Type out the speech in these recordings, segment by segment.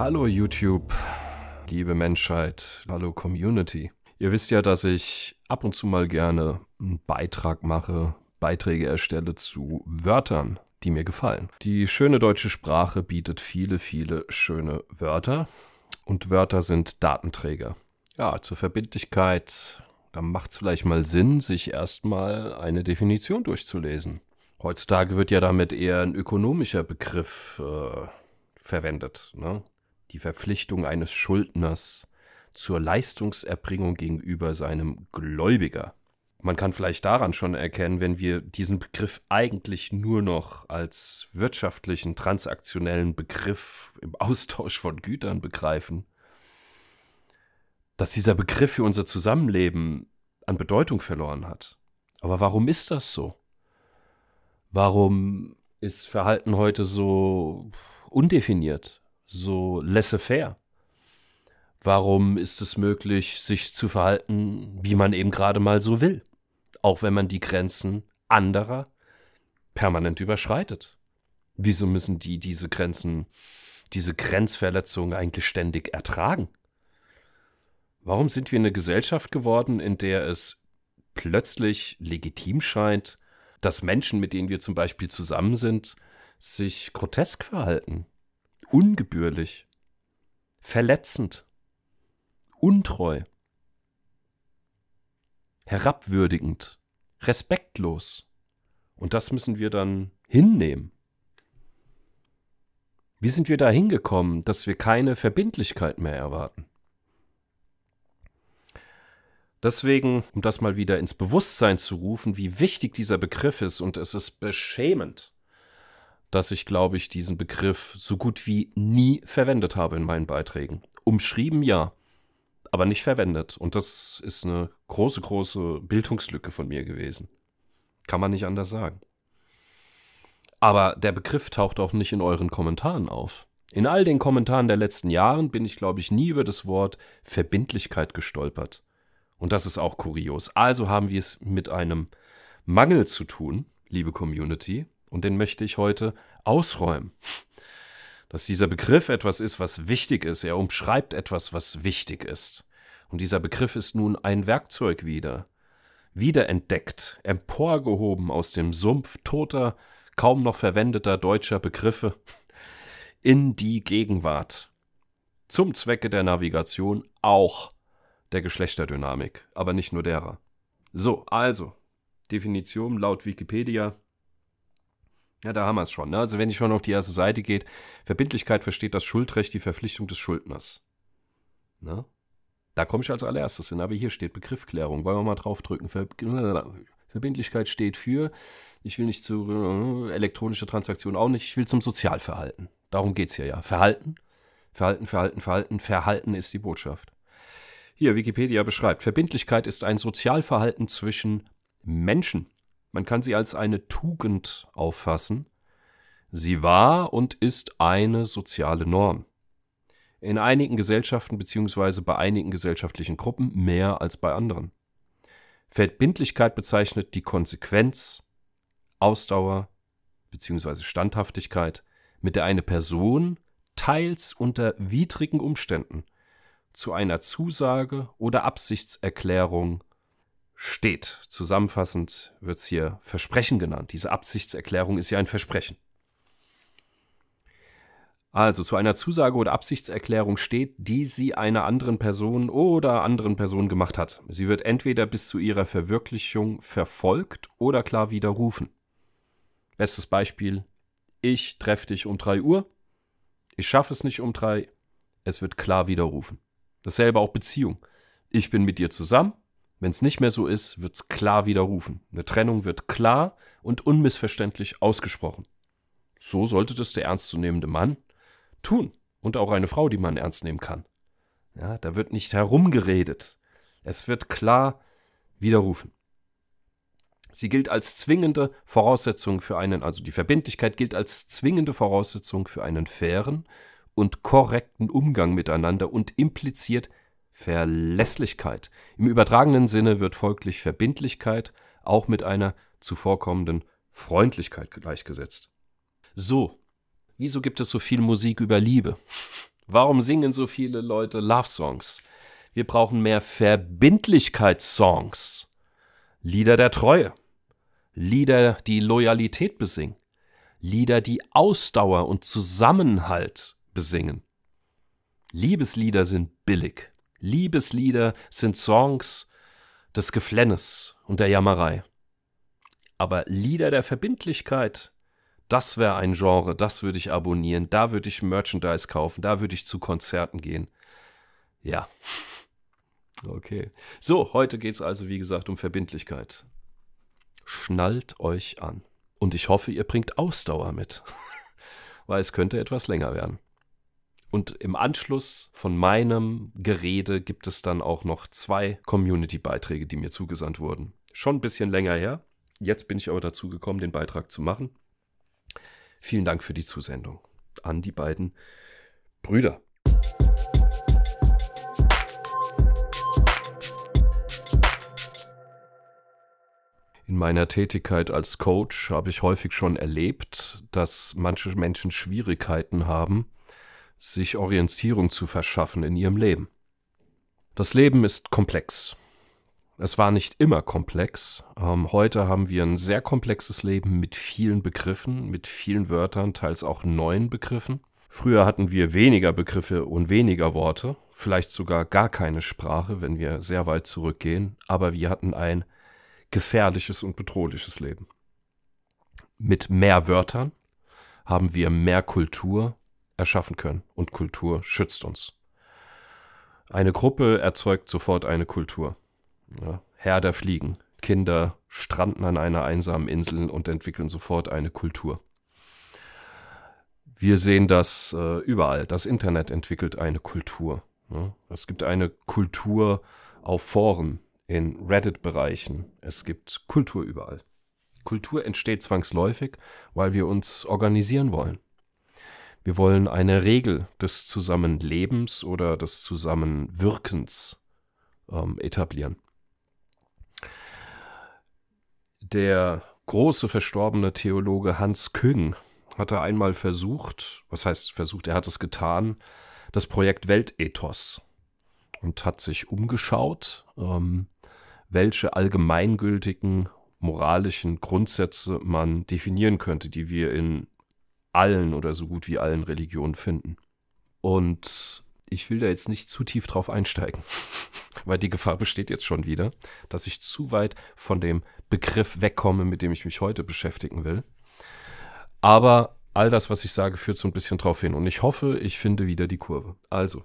Hallo YouTube, liebe Menschheit, hallo Community. Ihr wisst ja, dass ich ab und zu mal gerne einen Beitrag mache, Beiträge erstelle zu Wörtern, die mir gefallen. Die schöne deutsche Sprache bietet viele, viele schöne Wörter und Wörter sind Datenträger. Ja, zur Verbindlichkeit, da macht es vielleicht mal Sinn, sich erstmal eine Definition durchzulesen. Heutzutage wird ja damit eher ein ökonomischer Begriff äh, verwendet. Ne? Die Verpflichtung eines Schuldners zur Leistungserbringung gegenüber seinem Gläubiger. Man kann vielleicht daran schon erkennen, wenn wir diesen Begriff eigentlich nur noch als wirtschaftlichen, transaktionellen Begriff im Austausch von Gütern begreifen, dass dieser Begriff für unser Zusammenleben an Bedeutung verloren hat. Aber warum ist das so? Warum ist Verhalten heute so undefiniert, so laissez-faire? Warum ist es möglich, sich zu verhalten, wie man eben gerade mal so will? Auch wenn man die Grenzen anderer permanent überschreitet. Wieso müssen die diese Grenzen, diese Grenzverletzungen eigentlich ständig ertragen? Warum sind wir eine Gesellschaft geworden, in der es plötzlich legitim scheint, dass Menschen, mit denen wir zum Beispiel zusammen sind, sich grotesk verhalten, ungebührlich, verletzend, untreu, herabwürdigend, respektlos. Und das müssen wir dann hinnehmen. Wie sind wir da hingekommen, dass wir keine Verbindlichkeit mehr erwarten? Deswegen, um das mal wieder ins Bewusstsein zu rufen, wie wichtig dieser Begriff ist, und es ist beschämend, dass ich, glaube ich, diesen Begriff so gut wie nie verwendet habe in meinen Beiträgen. Umschrieben ja, aber nicht verwendet. Und das ist eine große, große Bildungslücke von mir gewesen. Kann man nicht anders sagen. Aber der Begriff taucht auch nicht in euren Kommentaren auf. In all den Kommentaren der letzten Jahren bin ich, glaube ich, nie über das Wort Verbindlichkeit gestolpert. Und das ist auch kurios. Also haben wir es mit einem Mangel zu tun, liebe Community, und den möchte ich heute ausräumen. Dass dieser Begriff etwas ist, was wichtig ist. Er umschreibt etwas, was wichtig ist. Und dieser Begriff ist nun ein Werkzeug wieder. Wiederentdeckt, emporgehoben aus dem Sumpf toter, kaum noch verwendeter deutscher Begriffe in die Gegenwart. Zum Zwecke der Navigation auch der Geschlechterdynamik, aber nicht nur derer. So, also, Definition laut Wikipedia ja, da haben wir es schon. Ne? Also wenn ich schon auf die erste Seite geht, Verbindlichkeit versteht das Schuldrecht, die Verpflichtung des Schuldners. Ne? Da komme ich als allererstes hin, aber hier steht Begriffklärung. Wollen wir mal draufdrücken? Ver Verbindlichkeit steht für, ich will nicht zu äh, elektronische Transaktion auch nicht, ich will zum Sozialverhalten. Darum geht es hier ja. Verhalten, Verhalten, Verhalten, Verhalten, Verhalten ist die Botschaft. Hier, Wikipedia beschreibt, Verbindlichkeit ist ein Sozialverhalten zwischen Menschen. Man kann sie als eine Tugend auffassen. Sie war und ist eine soziale Norm. In einigen Gesellschaften bzw. bei einigen gesellschaftlichen Gruppen mehr als bei anderen. Verbindlichkeit bezeichnet die Konsequenz, Ausdauer bzw. Standhaftigkeit, mit der eine Person teils unter widrigen Umständen zu einer Zusage oder Absichtserklärung steht. Zusammenfassend wird es hier Versprechen genannt. Diese Absichtserklärung ist ja ein Versprechen. Also zu einer Zusage oder Absichtserklärung steht, die sie einer anderen Person oder anderen Person gemacht hat. Sie wird entweder bis zu ihrer Verwirklichung verfolgt oder klar widerrufen. Bestes Beispiel, ich treffe dich um 3 Uhr, ich schaffe es nicht um 3, es wird klar widerrufen. Dasselbe auch Beziehung. Ich bin mit dir zusammen, wenn es nicht mehr so ist, wird es klar widerrufen. Eine Trennung wird klar und unmissverständlich ausgesprochen. So sollte das der ernstzunehmende Mann tun. Und auch eine Frau, die man ernst nehmen kann. Ja, da wird nicht herumgeredet. Es wird klar widerrufen. Sie gilt als zwingende Voraussetzung für einen, also die Verbindlichkeit gilt als zwingende Voraussetzung für einen fairen und korrekten Umgang miteinander und impliziert Verlässlichkeit. Im übertragenen Sinne wird folglich Verbindlichkeit auch mit einer zuvorkommenden Freundlichkeit gleichgesetzt. So, wieso gibt es so viel Musik über Liebe? Warum singen so viele Leute Love-Songs? Wir brauchen mehr Verbindlichkeitssongs. Lieder der Treue. Lieder, die Loyalität besingen. Lieder, die Ausdauer und Zusammenhalt besingen. Liebeslieder sind billig. Liebeslieder sind Songs des Geflennes und der Jammerei. Aber Lieder der Verbindlichkeit, das wäre ein Genre, das würde ich abonnieren, da würde ich Merchandise kaufen, da würde ich zu Konzerten gehen. Ja. Okay. So, heute geht es also, wie gesagt, um Verbindlichkeit. Schnallt euch an. Und ich hoffe, ihr bringt Ausdauer mit, weil es könnte etwas länger werden. Und im Anschluss von meinem Gerede gibt es dann auch noch zwei Community-Beiträge, die mir zugesandt wurden. Schon ein bisschen länger her. Jetzt bin ich aber dazu gekommen, den Beitrag zu machen. Vielen Dank für die Zusendung an die beiden Brüder. In meiner Tätigkeit als Coach habe ich häufig schon erlebt, dass manche Menschen Schwierigkeiten haben, sich Orientierung zu verschaffen in ihrem Leben. Das Leben ist komplex. Es war nicht immer komplex. Ähm, heute haben wir ein sehr komplexes Leben mit vielen Begriffen, mit vielen Wörtern, teils auch neuen Begriffen. Früher hatten wir weniger Begriffe und weniger Worte, vielleicht sogar gar keine Sprache, wenn wir sehr weit zurückgehen, aber wir hatten ein gefährliches und bedrohliches Leben. Mit mehr Wörtern haben wir mehr Kultur, erschaffen können. Und Kultur schützt uns. Eine Gruppe erzeugt sofort eine Kultur. Ja, Herr Fliegen. Kinder stranden an einer einsamen Insel und entwickeln sofort eine Kultur. Wir sehen das äh, überall. Das Internet entwickelt eine Kultur. Ja. Es gibt eine Kultur auf Foren, in Reddit-Bereichen. Es gibt Kultur überall. Kultur entsteht zwangsläufig, weil wir uns organisieren wollen. Wir wollen eine Regel des Zusammenlebens oder des Zusammenwirkens ähm, etablieren. Der große verstorbene Theologe Hans Küng hatte einmal versucht, was heißt versucht, er hat es getan, das Projekt Weltethos und hat sich umgeschaut, ähm, welche allgemeingültigen moralischen Grundsätze man definieren könnte, die wir in allen oder so gut wie allen Religionen finden. Und ich will da jetzt nicht zu tief drauf einsteigen, weil die Gefahr besteht jetzt schon wieder, dass ich zu weit von dem Begriff wegkomme, mit dem ich mich heute beschäftigen will. Aber all das, was ich sage, führt so ein bisschen drauf hin. Und ich hoffe, ich finde wieder die Kurve. Also,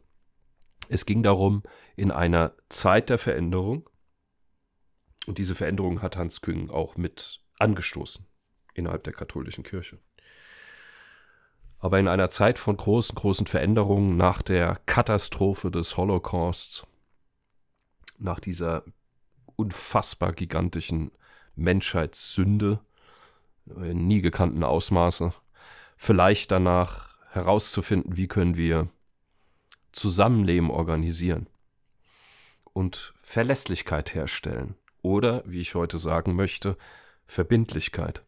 es ging darum, in einer Zeit der Veränderung, und diese Veränderung hat Hans Küng auch mit angestoßen innerhalb der katholischen Kirche. Aber in einer Zeit von großen, großen Veränderungen nach der Katastrophe des Holocausts, nach dieser unfassbar gigantischen Menschheitssünde in nie gekannten Ausmaße, vielleicht danach herauszufinden, wie können wir Zusammenleben organisieren und Verlässlichkeit herstellen oder, wie ich heute sagen möchte, Verbindlichkeit.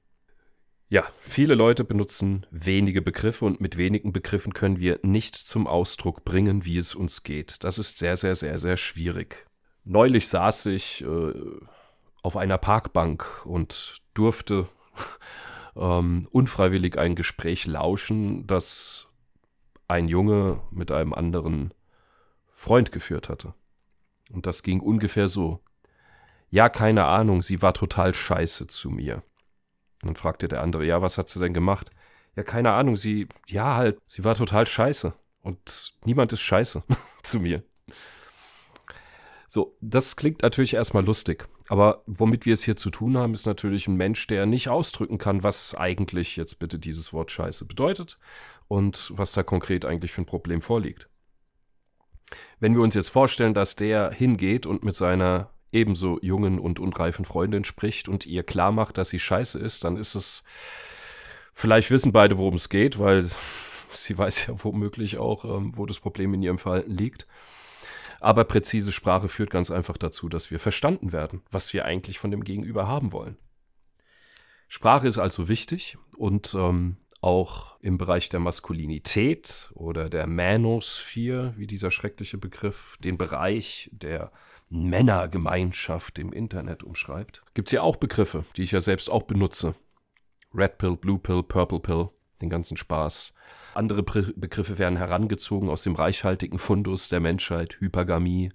Ja, viele Leute benutzen wenige Begriffe und mit wenigen Begriffen können wir nicht zum Ausdruck bringen, wie es uns geht. Das ist sehr, sehr, sehr, sehr schwierig. Neulich saß ich äh, auf einer Parkbank und durfte ähm, unfreiwillig ein Gespräch lauschen, das ein Junge mit einem anderen Freund geführt hatte. Und das ging ungefähr so. Ja, keine Ahnung, sie war total scheiße zu mir. Dann fragte der andere, ja, was hat sie denn gemacht? Ja, keine Ahnung, sie, ja, halt, sie war total scheiße. Und niemand ist scheiße zu mir. So, das klingt natürlich erstmal lustig. Aber womit wir es hier zu tun haben, ist natürlich ein Mensch, der nicht ausdrücken kann, was eigentlich jetzt bitte dieses Wort Scheiße bedeutet und was da konkret eigentlich für ein Problem vorliegt. Wenn wir uns jetzt vorstellen, dass der hingeht und mit seiner ebenso jungen und unreifen Freundin spricht und ihr klar macht, dass sie scheiße ist, dann ist es, vielleicht wissen beide, worum es geht, weil sie weiß ja womöglich auch, ähm, wo das Problem in ihrem Verhalten liegt. Aber präzise Sprache führt ganz einfach dazu, dass wir verstanden werden, was wir eigentlich von dem Gegenüber haben wollen. Sprache ist also wichtig und ähm, auch im Bereich der Maskulinität oder der Manosphere, wie dieser schreckliche Begriff, den Bereich der Männergemeinschaft im Internet umschreibt, gibt es ja auch Begriffe, die ich ja selbst auch benutze. Red Pill, Blue Pill, Purple Pill, den ganzen Spaß. Andere Begriffe werden herangezogen aus dem reichhaltigen Fundus der Menschheit, Hypergamie,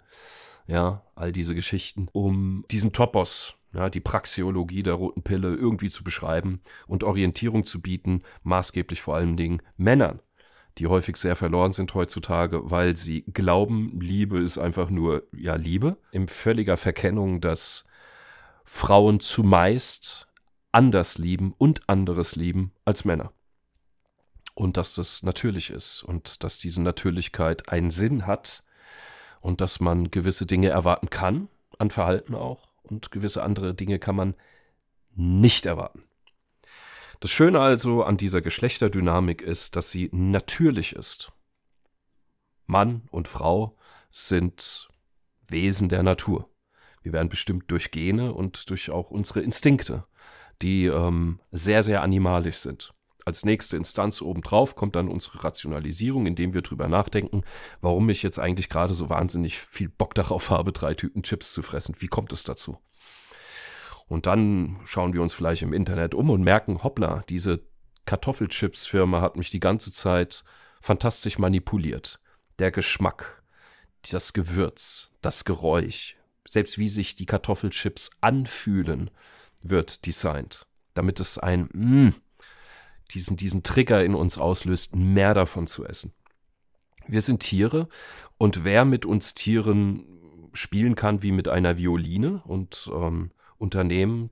ja, all diese Geschichten, um diesen Topos, ja, die Praxeologie der roten Pille irgendwie zu beschreiben und Orientierung zu bieten, maßgeblich vor allen Dingen Männern, die häufig sehr verloren sind heutzutage, weil sie glauben, Liebe ist einfach nur, ja, Liebe, in völliger Verkennung, dass Frauen zumeist anders lieben und anderes lieben als Männer. Und dass das natürlich ist und dass diese Natürlichkeit einen Sinn hat und dass man gewisse Dinge erwarten kann, an Verhalten auch, und gewisse andere Dinge kann man nicht erwarten. Das Schöne also an dieser Geschlechterdynamik ist, dass sie natürlich ist. Mann und Frau sind Wesen der Natur. Wir werden bestimmt durch Gene und durch auch unsere Instinkte, die ähm, sehr, sehr animalisch sind. Als nächste Instanz obendrauf kommt dann unsere Rationalisierung, indem wir drüber nachdenken, warum ich jetzt eigentlich gerade so wahnsinnig viel Bock darauf habe, drei Tüten Chips zu fressen. Wie kommt es dazu? Und dann schauen wir uns vielleicht im Internet um und merken, hoppla, diese Kartoffelchips-Firma hat mich die ganze Zeit fantastisch manipuliert. Der Geschmack, das Gewürz, das Geräusch, selbst wie sich die Kartoffelchips anfühlen, wird designt, damit es ein mm, diesen, diesen Trigger in uns auslöst, mehr davon zu essen. Wir sind Tiere und wer mit uns Tieren spielen kann wie mit einer Violine und ähm, Unternehmen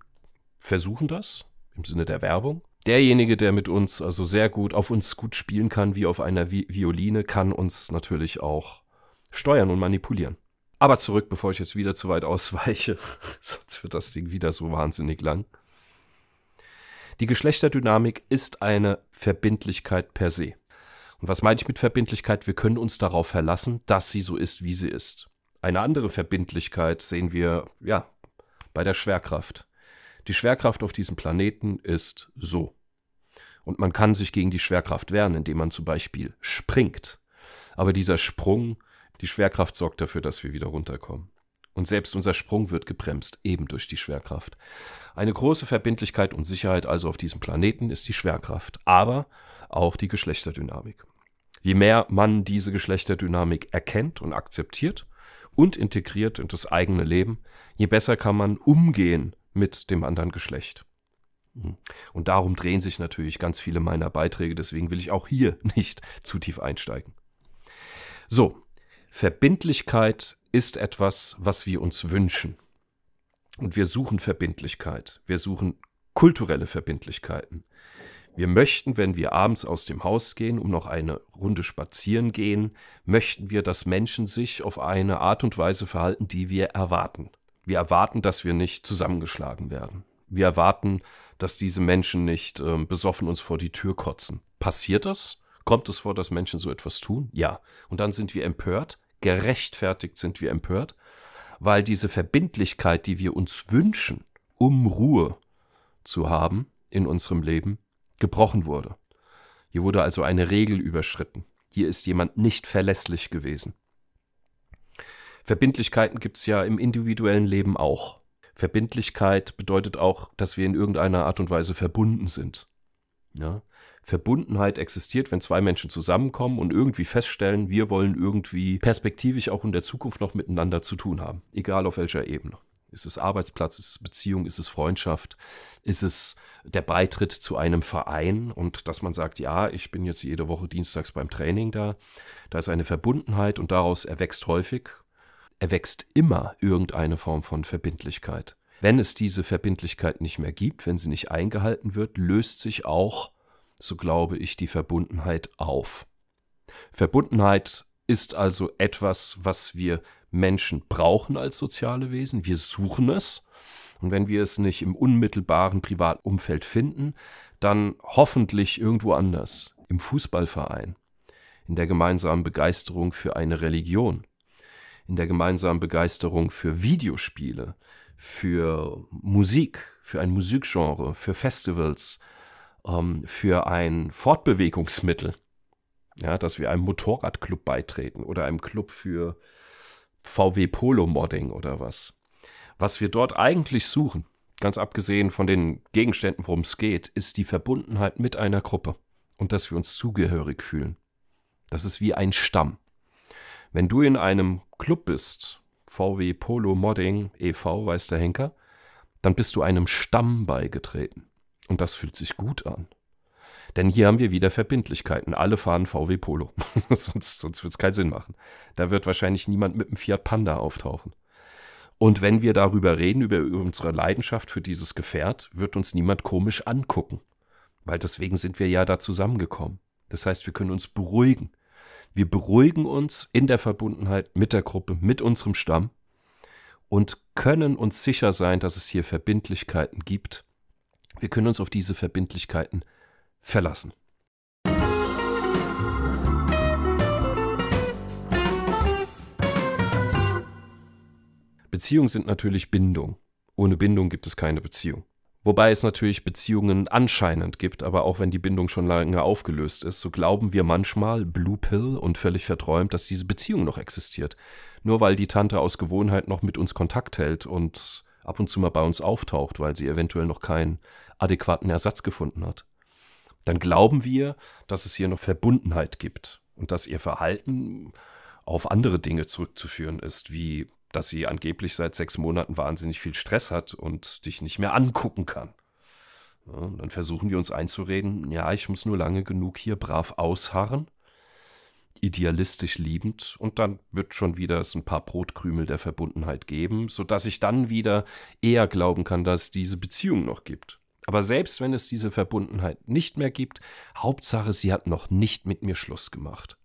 versuchen das im Sinne der Werbung. Derjenige, der mit uns also sehr gut auf uns gut spielen kann wie auf einer Vi Violine, kann uns natürlich auch steuern und manipulieren. Aber zurück, bevor ich jetzt wieder zu weit ausweiche, sonst wird das Ding wieder so wahnsinnig lang. Die Geschlechterdynamik ist eine Verbindlichkeit per se. Und was meine ich mit Verbindlichkeit? Wir können uns darauf verlassen, dass sie so ist, wie sie ist. Eine andere Verbindlichkeit sehen wir, ja, bei der Schwerkraft. Die Schwerkraft auf diesem Planeten ist so. Und man kann sich gegen die Schwerkraft wehren, indem man zum Beispiel springt. Aber dieser Sprung, die Schwerkraft sorgt dafür, dass wir wieder runterkommen. Und selbst unser Sprung wird gebremst, eben durch die Schwerkraft. Eine große Verbindlichkeit und Sicherheit also auf diesem Planeten ist die Schwerkraft, aber auch die Geschlechterdynamik. Je mehr man diese Geschlechterdynamik erkennt und akzeptiert und integriert in das eigene Leben, je besser kann man umgehen mit dem anderen Geschlecht. Und darum drehen sich natürlich ganz viele meiner Beiträge, deswegen will ich auch hier nicht zu tief einsteigen. So, Verbindlichkeit ist etwas, was wir uns wünschen. Und wir suchen Verbindlichkeit. Wir suchen kulturelle Verbindlichkeiten. Wir möchten, wenn wir abends aus dem Haus gehen, um noch eine Runde spazieren gehen, möchten wir, dass Menschen sich auf eine Art und Weise verhalten, die wir erwarten. Wir erwarten, dass wir nicht zusammengeschlagen werden. Wir erwarten, dass diese Menschen nicht äh, besoffen uns vor die Tür kotzen. Passiert das? Kommt es vor, dass Menschen so etwas tun? Ja. Und dann sind wir empört. Gerechtfertigt sind wir empört weil diese Verbindlichkeit, die wir uns wünschen, um Ruhe zu haben in unserem Leben, gebrochen wurde. Hier wurde also eine Regel überschritten. Hier ist jemand nicht verlässlich gewesen. Verbindlichkeiten gibt es ja im individuellen Leben auch. Verbindlichkeit bedeutet auch, dass wir in irgendeiner Art und Weise verbunden sind. Ja? Verbundenheit existiert, wenn zwei Menschen zusammenkommen und irgendwie feststellen, wir wollen irgendwie perspektivisch auch in der Zukunft noch miteinander zu tun haben, egal auf welcher Ebene. Ist es Arbeitsplatz, ist es Beziehung, ist es Freundschaft, ist es der Beitritt zu einem Verein und dass man sagt, ja, ich bin jetzt jede Woche dienstags beim Training da. Da ist eine Verbundenheit und daraus erwächst häufig, erwächst immer irgendeine Form von Verbindlichkeit. Wenn es diese Verbindlichkeit nicht mehr gibt, wenn sie nicht eingehalten wird, löst sich auch so glaube ich, die Verbundenheit auf. Verbundenheit ist also etwas, was wir Menschen brauchen als soziale Wesen. Wir suchen es. Und wenn wir es nicht im unmittelbaren privaten Umfeld finden, dann hoffentlich irgendwo anders, im Fußballverein, in der gemeinsamen Begeisterung für eine Religion, in der gemeinsamen Begeisterung für Videospiele, für Musik, für ein Musikgenre, für Festivals, ähm, für ein Fortbewegungsmittel, ja, dass wir einem Motorradclub beitreten oder einem Club für VW Polo Modding oder was. Was wir dort eigentlich suchen, ganz abgesehen von den Gegenständen, worum es geht, ist die Verbundenheit mit einer Gruppe und dass wir uns zugehörig fühlen. Das ist wie ein Stamm. Wenn du in einem Club bist, VW Polo Modding e.V., weiß der Henker, dann bist du einem Stamm beigetreten. Und das fühlt sich gut an. Denn hier haben wir wieder Verbindlichkeiten. Alle fahren VW Polo. sonst sonst wird es keinen Sinn machen. Da wird wahrscheinlich niemand mit einem Fiat Panda auftauchen. Und wenn wir darüber reden, über unsere Leidenschaft für dieses Gefährt, wird uns niemand komisch angucken. Weil deswegen sind wir ja da zusammengekommen. Das heißt, wir können uns beruhigen. Wir beruhigen uns in der Verbundenheit mit der Gruppe, mit unserem Stamm und können uns sicher sein, dass es hier Verbindlichkeiten gibt. Wir können uns auf diese Verbindlichkeiten verlassen. Beziehungen sind natürlich Bindung. Ohne Bindung gibt es keine Beziehung. Wobei es natürlich Beziehungen anscheinend gibt, aber auch wenn die Bindung schon lange aufgelöst ist, so glauben wir manchmal, Blue Pill und völlig verträumt, dass diese Beziehung noch existiert. Nur weil die Tante aus Gewohnheit noch mit uns Kontakt hält und ab und zu mal bei uns auftaucht, weil sie eventuell noch keinen adäquaten Ersatz gefunden hat. Dann glauben wir, dass es hier noch Verbundenheit gibt und dass ihr Verhalten auf andere Dinge zurückzuführen ist, wie dass sie angeblich seit sechs Monaten wahnsinnig viel Stress hat und dich nicht mehr angucken kann. Ja, dann versuchen wir uns einzureden, ja, ich muss nur lange genug hier brav ausharren, idealistisch liebend, und dann wird schon wieder es ein paar Brotkrümel der Verbundenheit geben, sodass ich dann wieder eher glauben kann, dass es diese Beziehung noch gibt. Aber selbst wenn es diese Verbundenheit nicht mehr gibt, Hauptsache, sie hat noch nicht mit mir Schluss gemacht.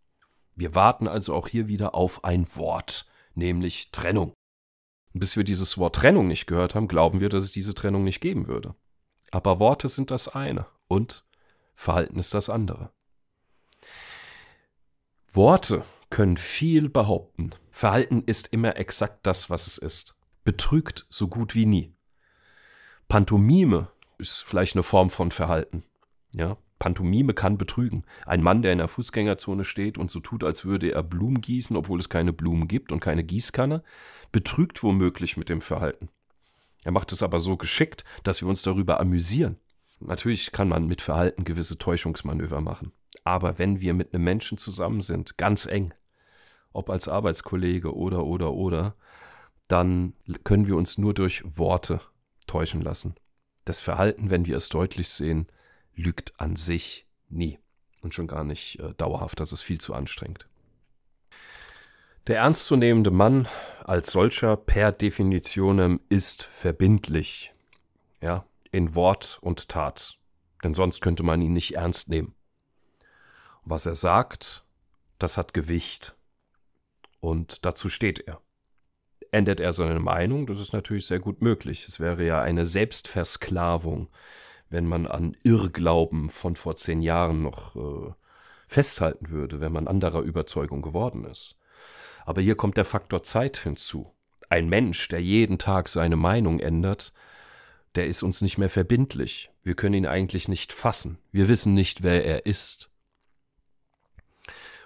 Wir warten also auch hier wieder auf ein Wort, nämlich Trennung. Bis wir dieses Wort Trennung nicht gehört haben, glauben wir, dass es diese Trennung nicht geben würde. Aber Worte sind das eine und Verhalten ist das andere. Worte können viel behaupten. Verhalten ist immer exakt das, was es ist. Betrügt so gut wie nie. Pantomime ist vielleicht eine Form von Verhalten. Ja, Pantomime kann betrügen. Ein Mann, der in der Fußgängerzone steht und so tut, als würde er Blumen gießen, obwohl es keine Blumen gibt und keine Gießkanne, betrügt womöglich mit dem Verhalten. Er macht es aber so geschickt, dass wir uns darüber amüsieren. Natürlich kann man mit Verhalten gewisse Täuschungsmanöver machen. Aber wenn wir mit einem Menschen zusammen sind, ganz eng, ob als Arbeitskollege oder oder oder, dann können wir uns nur durch Worte täuschen lassen. Das Verhalten, wenn wir es deutlich sehen, lügt an sich nie. Und schon gar nicht äh, dauerhaft, das ist viel zu anstrengend. Der ernstzunehmende Mann als solcher per Definitionem ist verbindlich. Ja, in Wort und Tat. Denn sonst könnte man ihn nicht ernst nehmen. Was er sagt, das hat Gewicht. Und dazu steht er. Ändert er seine Meinung, das ist natürlich sehr gut möglich. Es wäre ja eine Selbstversklavung, wenn man an Irrglauben von vor zehn Jahren noch äh, festhalten würde, wenn man anderer Überzeugung geworden ist. Aber hier kommt der Faktor Zeit hinzu. Ein Mensch, der jeden Tag seine Meinung ändert, der ist uns nicht mehr verbindlich. Wir können ihn eigentlich nicht fassen. Wir wissen nicht, wer er ist.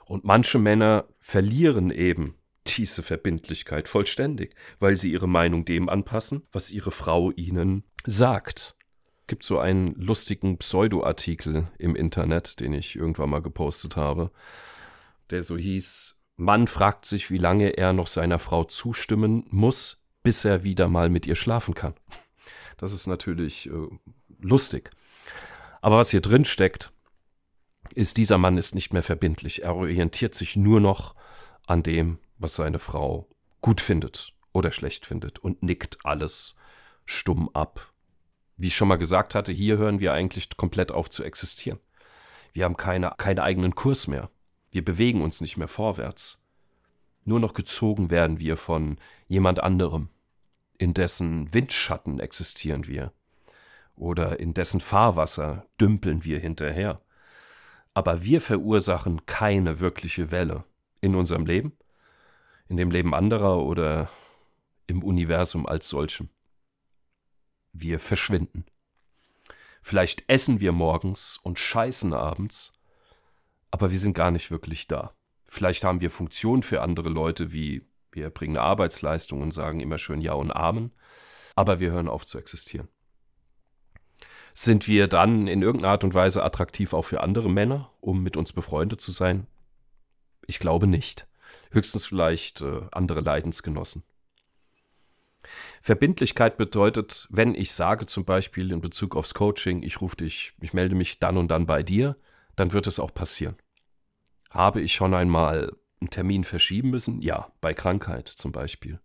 Und manche Männer verlieren eben diese Verbindlichkeit vollständig, weil sie ihre Meinung dem anpassen, was ihre Frau ihnen sagt gibt so einen lustigen Pseudo-Artikel im Internet, den ich irgendwann mal gepostet habe, der so hieß, Mann fragt sich, wie lange er noch seiner Frau zustimmen muss, bis er wieder mal mit ihr schlafen kann. Das ist natürlich äh, lustig. Aber was hier drin steckt, ist, dieser Mann ist nicht mehr verbindlich. Er orientiert sich nur noch an dem, was seine Frau gut findet oder schlecht findet und nickt alles stumm ab wie ich schon mal gesagt hatte, hier hören wir eigentlich komplett auf zu existieren. Wir haben keine, keinen eigenen Kurs mehr. Wir bewegen uns nicht mehr vorwärts. Nur noch gezogen werden wir von jemand anderem. In dessen Windschatten existieren wir. Oder in dessen Fahrwasser dümpeln wir hinterher. Aber wir verursachen keine wirkliche Welle in unserem Leben, in dem Leben anderer oder im Universum als solchem wir verschwinden. Vielleicht essen wir morgens und scheißen abends, aber wir sind gar nicht wirklich da. Vielleicht haben wir Funktionen für andere Leute, wie wir bringen eine Arbeitsleistung und sagen immer schön Ja und Amen, aber wir hören auf zu existieren. Sind wir dann in irgendeiner Art und Weise attraktiv auch für andere Männer, um mit uns befreundet zu sein? Ich glaube nicht. Höchstens vielleicht äh, andere Leidensgenossen. Verbindlichkeit bedeutet, wenn ich sage zum Beispiel in Bezug aufs Coaching, ich rufe dich, ich melde mich dann und dann bei dir, dann wird es auch passieren. Habe ich schon einmal einen Termin verschieben müssen? Ja, bei Krankheit zum Beispiel.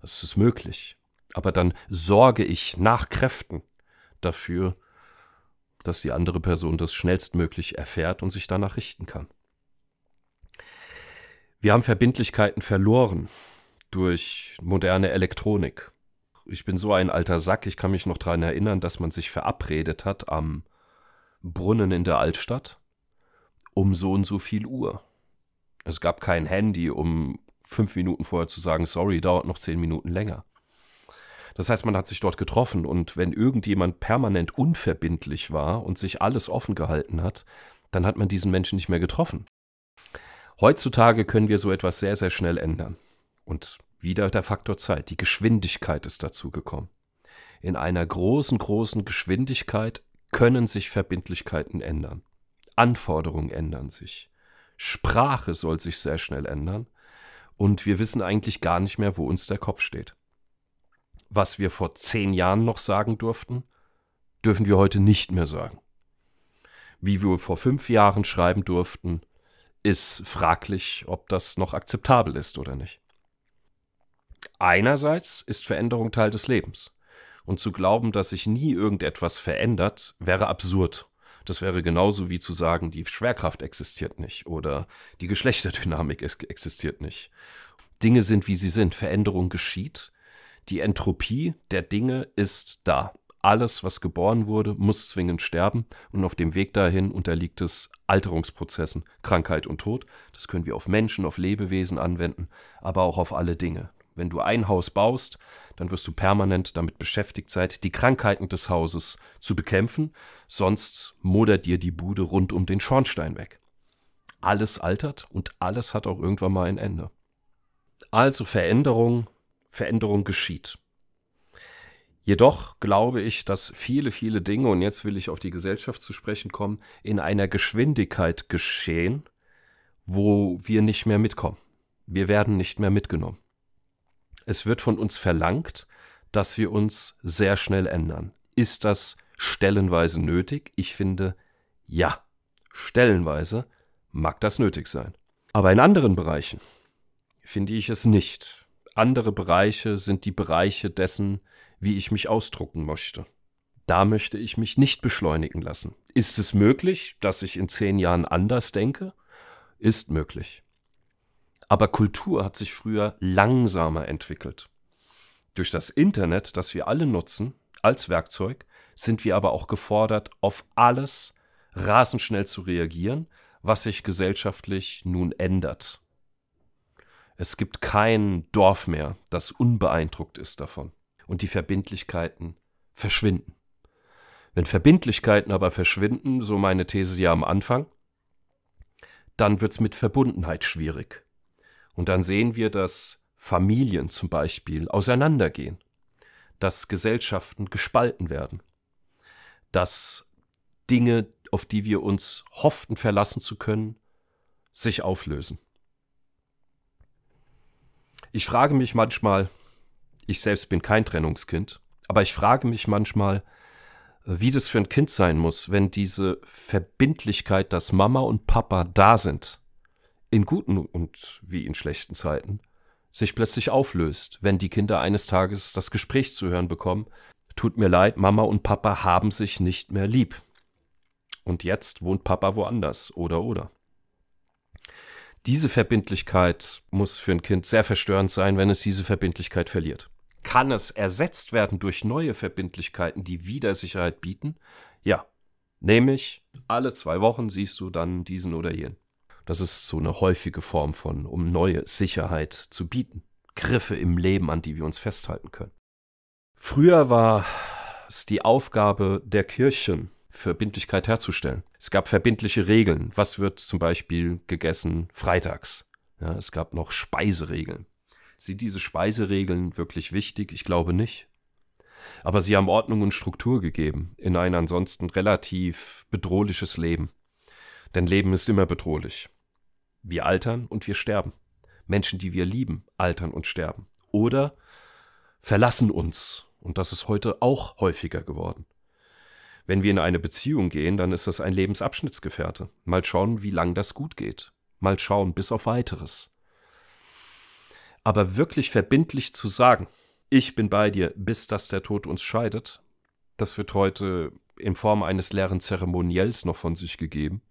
Das ist möglich. Aber dann sorge ich nach Kräften dafür, dass die andere Person das schnellstmöglich erfährt und sich danach richten kann. Wir haben Verbindlichkeiten verloren durch moderne Elektronik. Ich bin so ein alter Sack, ich kann mich noch daran erinnern, dass man sich verabredet hat am Brunnen in der Altstadt um so und so viel Uhr. Es gab kein Handy, um fünf Minuten vorher zu sagen, sorry, dauert noch zehn Minuten länger. Das heißt, man hat sich dort getroffen und wenn irgendjemand permanent unverbindlich war und sich alles offen gehalten hat, dann hat man diesen Menschen nicht mehr getroffen. Heutzutage können wir so etwas sehr, sehr schnell ändern. Und wieder der Faktor Zeit. Die Geschwindigkeit ist dazu gekommen. In einer großen, großen Geschwindigkeit können sich Verbindlichkeiten ändern. Anforderungen ändern sich. Sprache soll sich sehr schnell ändern. Und wir wissen eigentlich gar nicht mehr, wo uns der Kopf steht. Was wir vor zehn Jahren noch sagen durften, dürfen wir heute nicht mehr sagen. Wie wir vor fünf Jahren schreiben durften, ist fraglich, ob das noch akzeptabel ist oder nicht. Einerseits ist Veränderung Teil des Lebens. Und zu glauben, dass sich nie irgendetwas verändert, wäre absurd. Das wäre genauso wie zu sagen, die Schwerkraft existiert nicht oder die Geschlechterdynamik existiert nicht. Dinge sind, wie sie sind. Veränderung geschieht. Die Entropie der Dinge ist da. Alles, was geboren wurde, muss zwingend sterben und auf dem Weg dahin unterliegt es Alterungsprozessen, Krankheit und Tod. Das können wir auf Menschen, auf Lebewesen anwenden, aber auch auf alle Dinge. Wenn du ein Haus baust, dann wirst du permanent damit beschäftigt sein, die Krankheiten des Hauses zu bekämpfen, sonst modert dir die Bude rund um den Schornstein weg. Alles altert und alles hat auch irgendwann mal ein Ende. Also Veränderung, Veränderung geschieht. Jedoch glaube ich, dass viele, viele Dinge, und jetzt will ich auf die Gesellschaft zu sprechen kommen, in einer Geschwindigkeit geschehen, wo wir nicht mehr mitkommen. Wir werden nicht mehr mitgenommen. Es wird von uns verlangt, dass wir uns sehr schnell ändern. Ist das stellenweise nötig? Ich finde, ja. Stellenweise mag das nötig sein. Aber in anderen Bereichen finde ich es nicht. Andere Bereiche sind die Bereiche dessen, wie ich mich ausdrucken möchte. Da möchte ich mich nicht beschleunigen lassen. Ist es möglich, dass ich in zehn Jahren anders denke? Ist möglich. Aber Kultur hat sich früher langsamer entwickelt. Durch das Internet, das wir alle nutzen, als Werkzeug, sind wir aber auch gefordert, auf alles rasend schnell zu reagieren, was sich gesellschaftlich nun ändert. Es gibt kein Dorf mehr, das unbeeindruckt ist davon. Und die Verbindlichkeiten verschwinden. Wenn Verbindlichkeiten aber verschwinden, so meine These ja am Anfang, dann wird es mit Verbundenheit schwierig. Und dann sehen wir, dass Familien zum Beispiel auseinandergehen, dass Gesellschaften gespalten werden, dass Dinge, auf die wir uns hofften verlassen zu können, sich auflösen. Ich frage mich manchmal, ich selbst bin kein Trennungskind, aber ich frage mich manchmal, wie das für ein Kind sein muss, wenn diese Verbindlichkeit, dass Mama und Papa da sind, in guten und wie in schlechten Zeiten sich plötzlich auflöst, wenn die Kinder eines Tages das Gespräch zu hören bekommen, tut mir leid, Mama und Papa haben sich nicht mehr lieb. Und jetzt wohnt Papa woanders, oder oder. Diese Verbindlichkeit muss für ein Kind sehr verstörend sein, wenn es diese Verbindlichkeit verliert. Kann es ersetzt werden durch neue Verbindlichkeiten, die wieder Sicherheit bieten? Ja, nämlich alle zwei Wochen siehst du dann diesen oder jenen. Das ist so eine häufige Form von, um neue Sicherheit zu bieten. Griffe im Leben, an die wir uns festhalten können. Früher war Es die Aufgabe der Kirchen, Verbindlichkeit herzustellen. Es gab verbindliche Regeln. Was wird zum Beispiel gegessen freitags? Ja, es gab noch Speiseregeln. Sind diese Speiseregeln wirklich wichtig? Ich glaube nicht. Aber sie haben Ordnung und Struktur gegeben in ein ansonsten relativ bedrohliches Leben. Denn Leben ist immer bedrohlich. Wir altern und wir sterben. Menschen, die wir lieben, altern und sterben. Oder verlassen uns. Und das ist heute auch häufiger geworden. Wenn wir in eine Beziehung gehen, dann ist das ein Lebensabschnittsgefährte. Mal schauen, wie lang das gut geht. Mal schauen, bis auf weiteres. Aber wirklich verbindlich zu sagen, ich bin bei dir, bis dass der Tod uns scheidet, das wird heute in Form eines leeren Zeremoniells noch von sich gegeben.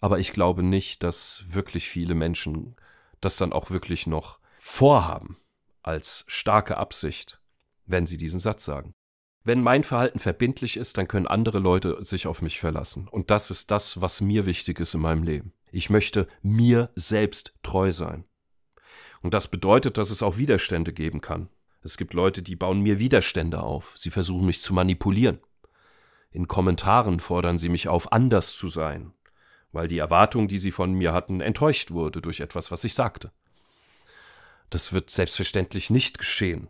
Aber ich glaube nicht, dass wirklich viele Menschen das dann auch wirklich noch vorhaben als starke Absicht, wenn sie diesen Satz sagen. Wenn mein Verhalten verbindlich ist, dann können andere Leute sich auf mich verlassen. Und das ist das, was mir wichtig ist in meinem Leben. Ich möchte mir selbst treu sein. Und das bedeutet, dass es auch Widerstände geben kann. Es gibt Leute, die bauen mir Widerstände auf. Sie versuchen mich zu manipulieren. In Kommentaren fordern sie mich auf, anders zu sein, weil die Erwartung, die sie von mir hatten, enttäuscht wurde durch etwas, was ich sagte. Das wird selbstverständlich nicht geschehen.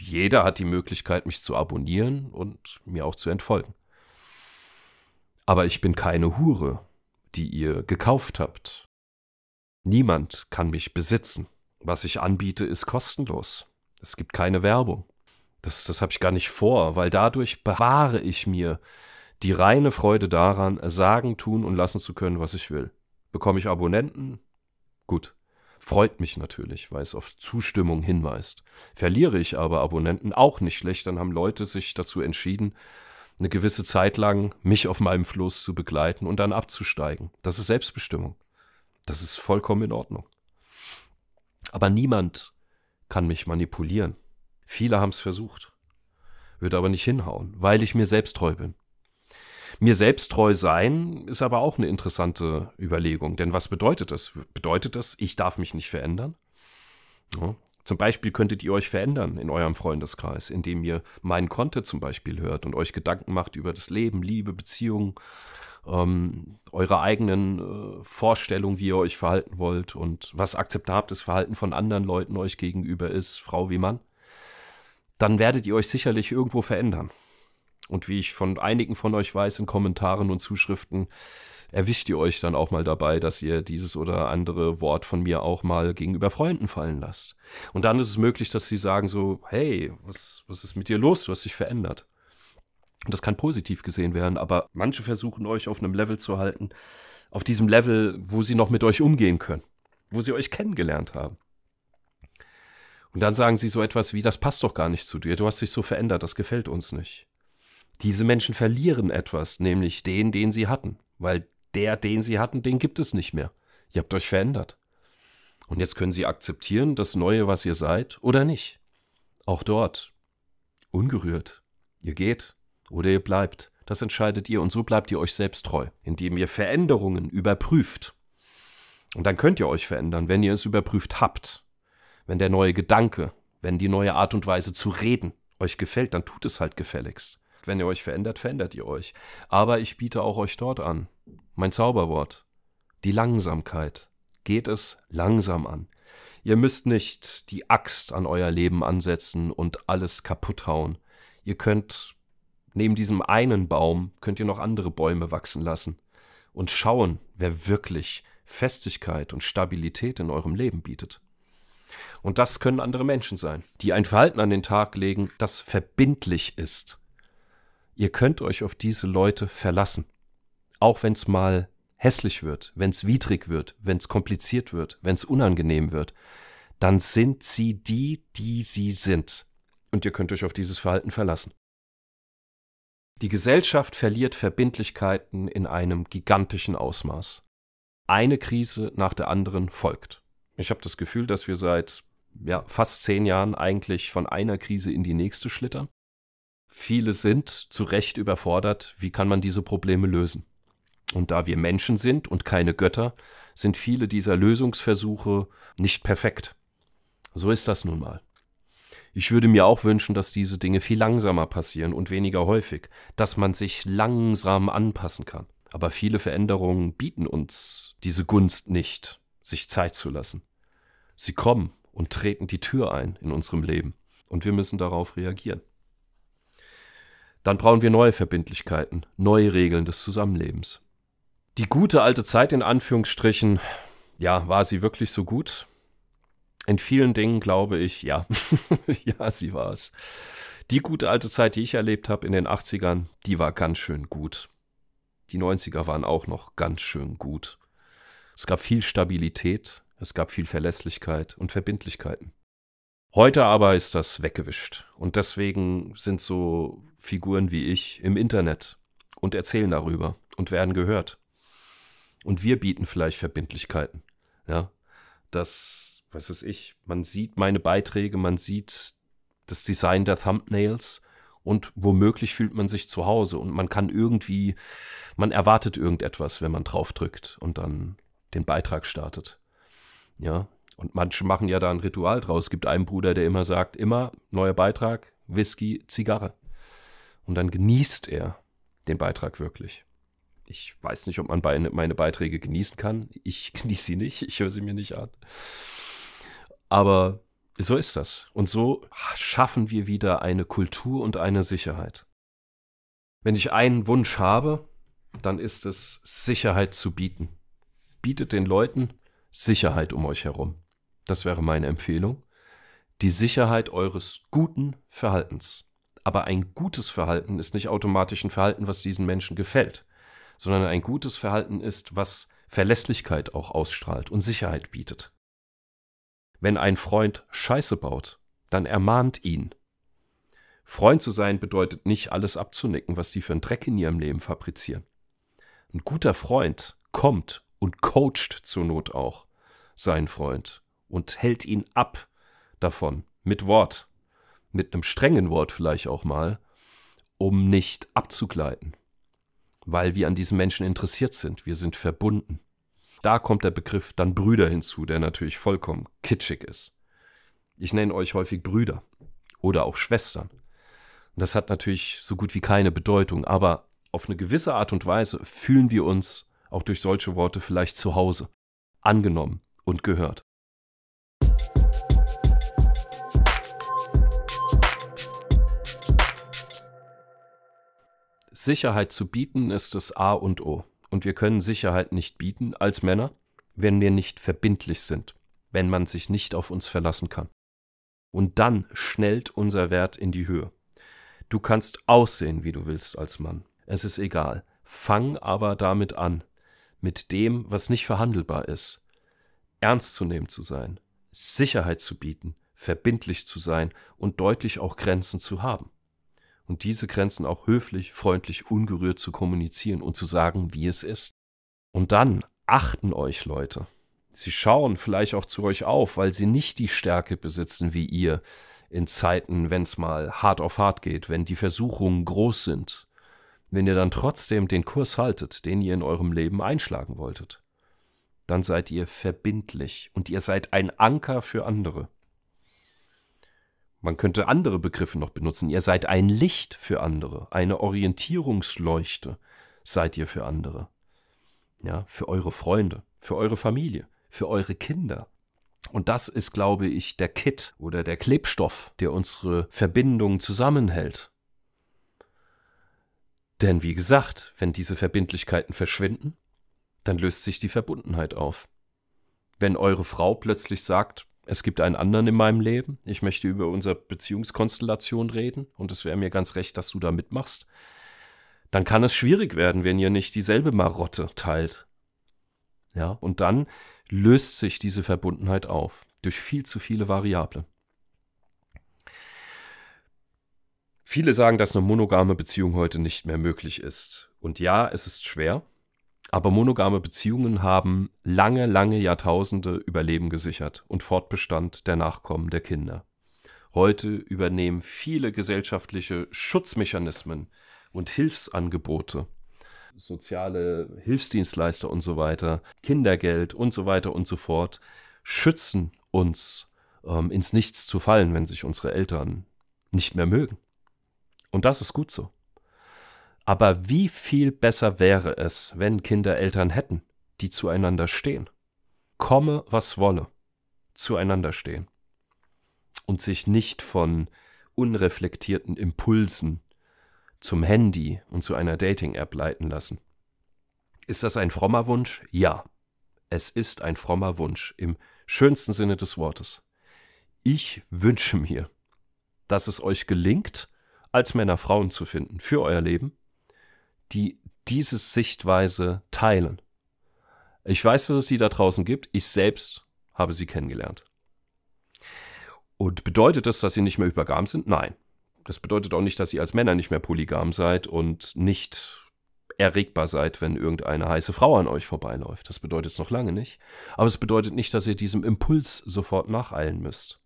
Jeder hat die Möglichkeit, mich zu abonnieren und mir auch zu entfolgen. Aber ich bin keine Hure, die ihr gekauft habt. Niemand kann mich besitzen. Was ich anbiete, ist kostenlos. Es gibt keine Werbung. Das, das habe ich gar nicht vor, weil dadurch bewahre ich mir die reine Freude daran, sagen, tun und lassen zu können, was ich will. Bekomme ich Abonnenten? Gut. Freut mich natürlich, weil es auf Zustimmung hinweist. Verliere ich aber Abonnenten auch nicht schlecht, dann haben Leute sich dazu entschieden, eine gewisse Zeit lang mich auf meinem Floß zu begleiten und dann abzusteigen. Das ist Selbstbestimmung. Das ist vollkommen in Ordnung. Aber niemand kann mich manipulieren. Viele haben es versucht. Wird aber nicht hinhauen, weil ich mir selbst treu bin. Mir selbst treu sein ist aber auch eine interessante Überlegung. Denn was bedeutet das? Bedeutet das, ich darf mich nicht verändern? Ja. Zum Beispiel könntet ihr euch verändern in eurem Freundeskreis, indem ihr meinen Content zum Beispiel hört und euch Gedanken macht über das Leben, Liebe, Beziehungen, ähm, eure eigenen äh, Vorstellungen, wie ihr euch verhalten wollt und was akzeptables Verhalten von anderen Leuten euch gegenüber ist, Frau wie Mann, dann werdet ihr euch sicherlich irgendwo verändern. Und wie ich von einigen von euch weiß in Kommentaren und Zuschriften, erwischt ihr euch dann auch mal dabei, dass ihr dieses oder andere Wort von mir auch mal gegenüber Freunden fallen lasst. Und dann ist es möglich, dass sie sagen so, hey, was, was ist mit dir los? Du hast dich verändert. Und das kann positiv gesehen werden, aber manche versuchen euch auf einem Level zu halten, auf diesem Level, wo sie noch mit euch umgehen können, wo sie euch kennengelernt haben. Und dann sagen sie so etwas wie, das passt doch gar nicht zu dir, du hast dich so verändert, das gefällt uns nicht. Diese Menschen verlieren etwas, nämlich den, den sie hatten, weil der, den sie hatten, den gibt es nicht mehr. Ihr habt euch verändert. Und jetzt können sie akzeptieren, das Neue, was ihr seid, oder nicht. Auch dort. Ungerührt. Ihr geht oder ihr bleibt. Das entscheidet ihr und so bleibt ihr euch selbst treu, indem ihr Veränderungen überprüft. Und dann könnt ihr euch verändern, wenn ihr es überprüft habt. Wenn der neue Gedanke, wenn die neue Art und Weise zu reden euch gefällt, dann tut es halt gefälligst. Wenn ihr euch verändert, verändert ihr euch. Aber ich biete auch euch dort an. Mein Zauberwort. Die Langsamkeit. Geht es langsam an. Ihr müsst nicht die Axt an euer Leben ansetzen und alles kaputt hauen. Ihr könnt neben diesem einen Baum könnt ihr noch andere Bäume wachsen lassen und schauen, wer wirklich Festigkeit und Stabilität in eurem Leben bietet. Und das können andere Menschen sein, die ein Verhalten an den Tag legen, das verbindlich ist Ihr könnt euch auf diese Leute verlassen. Auch wenn es mal hässlich wird, wenn es widrig wird, wenn es kompliziert wird, wenn es unangenehm wird, dann sind sie die, die sie sind. Und ihr könnt euch auf dieses Verhalten verlassen. Die Gesellschaft verliert Verbindlichkeiten in einem gigantischen Ausmaß. Eine Krise nach der anderen folgt. Ich habe das Gefühl, dass wir seit ja, fast zehn Jahren eigentlich von einer Krise in die nächste schlittern. Viele sind zu Recht überfordert, wie kann man diese Probleme lösen? Und da wir Menschen sind und keine Götter, sind viele dieser Lösungsversuche nicht perfekt. So ist das nun mal. Ich würde mir auch wünschen, dass diese Dinge viel langsamer passieren und weniger häufig, dass man sich langsam anpassen kann. Aber viele Veränderungen bieten uns diese Gunst nicht, sich Zeit zu lassen. Sie kommen und treten die Tür ein in unserem Leben und wir müssen darauf reagieren. Dann brauchen wir neue Verbindlichkeiten, neue Regeln des Zusammenlebens. Die gute alte Zeit in Anführungsstrichen, ja, war sie wirklich so gut? In vielen Dingen glaube ich, ja. ja, sie war es. Die gute alte Zeit, die ich erlebt habe in den 80ern, die war ganz schön gut. Die 90er waren auch noch ganz schön gut. Es gab viel Stabilität, es gab viel Verlässlichkeit und Verbindlichkeiten. Heute aber ist das weggewischt. Und deswegen sind so Figuren wie ich im Internet und erzählen darüber und werden gehört. Und wir bieten vielleicht Verbindlichkeiten. Ja, das, was weiß ich, man sieht meine Beiträge, man sieht das Design der Thumbnails und womöglich fühlt man sich zu Hause und man kann irgendwie, man erwartet irgendetwas, wenn man draufdrückt und dann den Beitrag startet. Ja, und manche machen ja da ein Ritual draus. Es gibt einen Bruder, der immer sagt, immer neuer Beitrag, Whisky, Zigarre. Und dann genießt er den Beitrag wirklich. Ich weiß nicht, ob man meine Beiträge genießen kann. Ich genieße sie nicht, ich höre sie mir nicht an. Aber so ist das. Und so schaffen wir wieder eine Kultur und eine Sicherheit. Wenn ich einen Wunsch habe, dann ist es Sicherheit zu bieten. Bietet den Leuten Sicherheit um euch herum. Das wäre meine Empfehlung. Die Sicherheit eures guten Verhaltens. Aber ein gutes Verhalten ist nicht automatisch ein Verhalten, was diesen Menschen gefällt, sondern ein gutes Verhalten ist, was Verlässlichkeit auch ausstrahlt und Sicherheit bietet. Wenn ein Freund Scheiße baut, dann ermahnt ihn. Freund zu sein bedeutet nicht, alles abzunicken, was sie für einen Dreck in ihrem Leben fabrizieren. Ein guter Freund kommt und coacht zur Not auch seinen Freund und hält ihn ab davon mit Wort, mit einem strengen Wort vielleicht auch mal, um nicht abzugleiten, weil wir an diesen Menschen interessiert sind, wir sind verbunden. Da kommt der Begriff dann Brüder hinzu, der natürlich vollkommen kitschig ist. Ich nenne euch häufig Brüder oder auch Schwestern. Das hat natürlich so gut wie keine Bedeutung, aber auf eine gewisse Art und Weise fühlen wir uns auch durch solche Worte vielleicht zu Hause, angenommen und gehört. Sicherheit zu bieten ist das A und O. Und wir können Sicherheit nicht bieten als Männer, wenn wir nicht verbindlich sind, wenn man sich nicht auf uns verlassen kann. Und dann schnellt unser Wert in die Höhe. Du kannst aussehen, wie du willst als Mann. Es ist egal. Fang aber damit an, mit dem, was nicht verhandelbar ist, ernst zu nehmen zu sein, Sicherheit zu bieten, verbindlich zu sein und deutlich auch Grenzen zu haben und diese Grenzen auch höflich, freundlich, ungerührt zu kommunizieren und zu sagen, wie es ist. Und dann achten euch Leute. Sie schauen vielleicht auch zu euch auf, weil sie nicht die Stärke besitzen wie ihr in Zeiten, wenn es mal hart auf hart geht, wenn die Versuchungen groß sind, wenn ihr dann trotzdem den Kurs haltet, den ihr in eurem Leben einschlagen wolltet. Dann seid ihr verbindlich und ihr seid ein Anker für andere. Man könnte andere Begriffe noch benutzen. Ihr seid ein Licht für andere, eine Orientierungsleuchte seid ihr für andere. Ja, für eure Freunde, für eure Familie, für eure Kinder. Und das ist, glaube ich, der Kit oder der Klebstoff, der unsere Verbindungen zusammenhält. Denn wie gesagt, wenn diese Verbindlichkeiten verschwinden, dann löst sich die Verbundenheit auf. Wenn eure Frau plötzlich sagt, es gibt einen anderen in meinem Leben. Ich möchte über unsere Beziehungskonstellation reden und es wäre mir ganz recht, dass du da mitmachst. Dann kann es schwierig werden, wenn ihr nicht dieselbe Marotte teilt. Ja, und dann löst sich diese Verbundenheit auf durch viel zu viele Variablen. Viele sagen, dass eine monogame Beziehung heute nicht mehr möglich ist. Und ja, es ist schwer, aber monogame Beziehungen haben lange, lange Jahrtausende Überleben gesichert und Fortbestand der Nachkommen der Kinder. Heute übernehmen viele gesellschaftliche Schutzmechanismen und Hilfsangebote, soziale Hilfsdienstleister und so weiter, Kindergeld und so weiter und so fort, schützen uns ähm, ins Nichts zu fallen, wenn sich unsere Eltern nicht mehr mögen. Und das ist gut so. Aber wie viel besser wäre es, wenn Kinder Eltern hätten, die zueinander stehen? Komme, was wolle, zueinander stehen. Und sich nicht von unreflektierten Impulsen zum Handy und zu einer Dating-App leiten lassen. Ist das ein frommer Wunsch? Ja. Es ist ein frommer Wunsch im schönsten Sinne des Wortes. Ich wünsche mir, dass es euch gelingt, als Männer Frauen zu finden für euer Leben, die diese Sichtweise teilen. Ich weiß, dass es sie da draußen gibt. Ich selbst habe sie kennengelernt. Und bedeutet das, dass sie nicht mehr übergam sind? Nein. Das bedeutet auch nicht, dass ihr als Männer nicht mehr polygam seid und nicht erregbar seid, wenn irgendeine heiße Frau an euch vorbeiläuft. Das bedeutet es noch lange nicht. Aber es bedeutet nicht, dass ihr diesem Impuls sofort nacheilen müsst.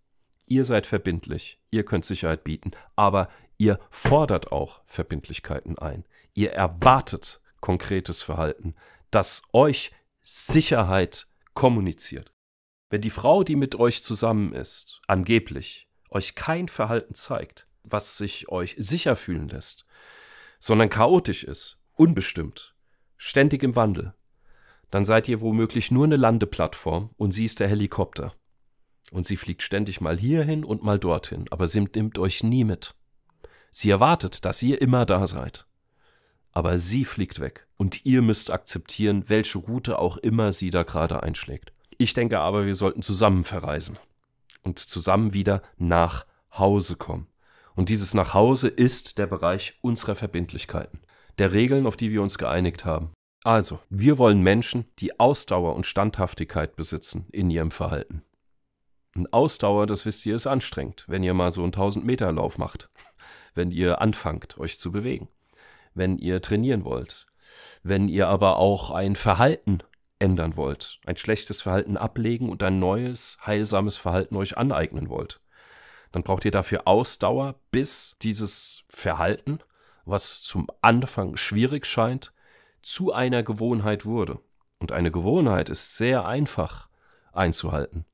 Ihr seid verbindlich, ihr könnt Sicherheit bieten, aber ihr fordert auch Verbindlichkeiten ein. Ihr erwartet konkretes Verhalten, das euch Sicherheit kommuniziert. Wenn die Frau, die mit euch zusammen ist, angeblich euch kein Verhalten zeigt, was sich euch sicher fühlen lässt, sondern chaotisch ist, unbestimmt, ständig im Wandel, dann seid ihr womöglich nur eine Landeplattform und sie ist der Helikopter. Und sie fliegt ständig mal hierhin und mal dorthin, aber sie nimmt euch nie mit. Sie erwartet, dass ihr immer da seid. Aber sie fliegt weg und ihr müsst akzeptieren, welche Route auch immer sie da gerade einschlägt. Ich denke aber, wir sollten zusammen verreisen und zusammen wieder nach Hause kommen. Und dieses Nachhause ist der Bereich unserer Verbindlichkeiten, der Regeln, auf die wir uns geeinigt haben. Also, wir wollen Menschen, die Ausdauer und Standhaftigkeit besitzen in ihrem Verhalten. Und Ausdauer, das wisst ihr, ist anstrengend, wenn ihr mal so einen 1000 Meter Lauf macht, wenn ihr anfangt, euch zu bewegen, wenn ihr trainieren wollt, wenn ihr aber auch ein Verhalten ändern wollt, ein schlechtes Verhalten ablegen und ein neues, heilsames Verhalten euch aneignen wollt dann braucht ihr dafür Ausdauer, bis dieses Verhalten, was zum Anfang schwierig scheint, zu einer Gewohnheit wurde. Und eine Gewohnheit ist sehr einfach einzuhalten,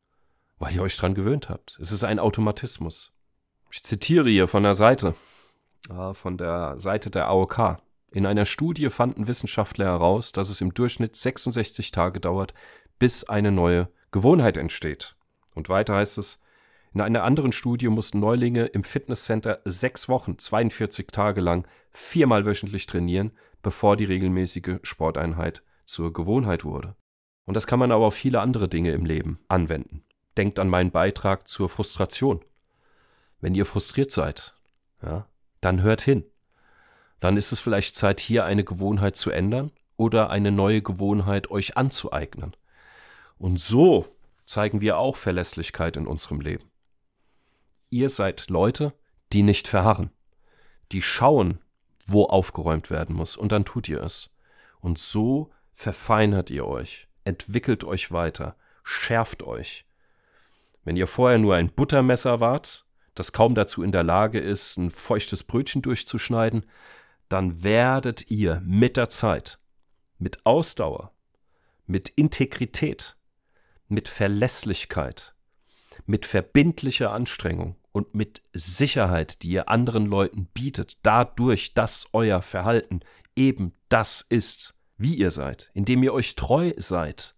weil ihr euch dran gewöhnt habt. Es ist ein Automatismus. Ich zitiere hier von der Seite, von der Seite der AOK. In einer Studie fanden Wissenschaftler heraus, dass es im Durchschnitt 66 Tage dauert, bis eine neue Gewohnheit entsteht. Und weiter heißt es, in einer anderen Studie mussten Neulinge im Fitnesscenter sechs Wochen, 42 Tage lang, viermal wöchentlich trainieren, bevor die regelmäßige Sporteinheit zur Gewohnheit wurde. Und das kann man aber auf viele andere Dinge im Leben anwenden. Denkt an meinen Beitrag zur Frustration. Wenn ihr frustriert seid, ja, dann hört hin. Dann ist es vielleicht Zeit, hier eine Gewohnheit zu ändern oder eine neue Gewohnheit euch anzueignen. Und so zeigen wir auch Verlässlichkeit in unserem Leben ihr seid Leute, die nicht verharren. Die schauen, wo aufgeräumt werden muss, und dann tut ihr es. Und so verfeinert ihr euch, entwickelt euch weiter, schärft euch. Wenn ihr vorher nur ein Buttermesser wart, das kaum dazu in der Lage ist, ein feuchtes Brötchen durchzuschneiden, dann werdet ihr mit der Zeit, mit Ausdauer, mit Integrität, mit Verlässlichkeit, mit verbindlicher Anstrengung und mit Sicherheit, die ihr anderen Leuten bietet, dadurch, dass euer Verhalten eben das ist, wie ihr seid, indem ihr euch treu seid,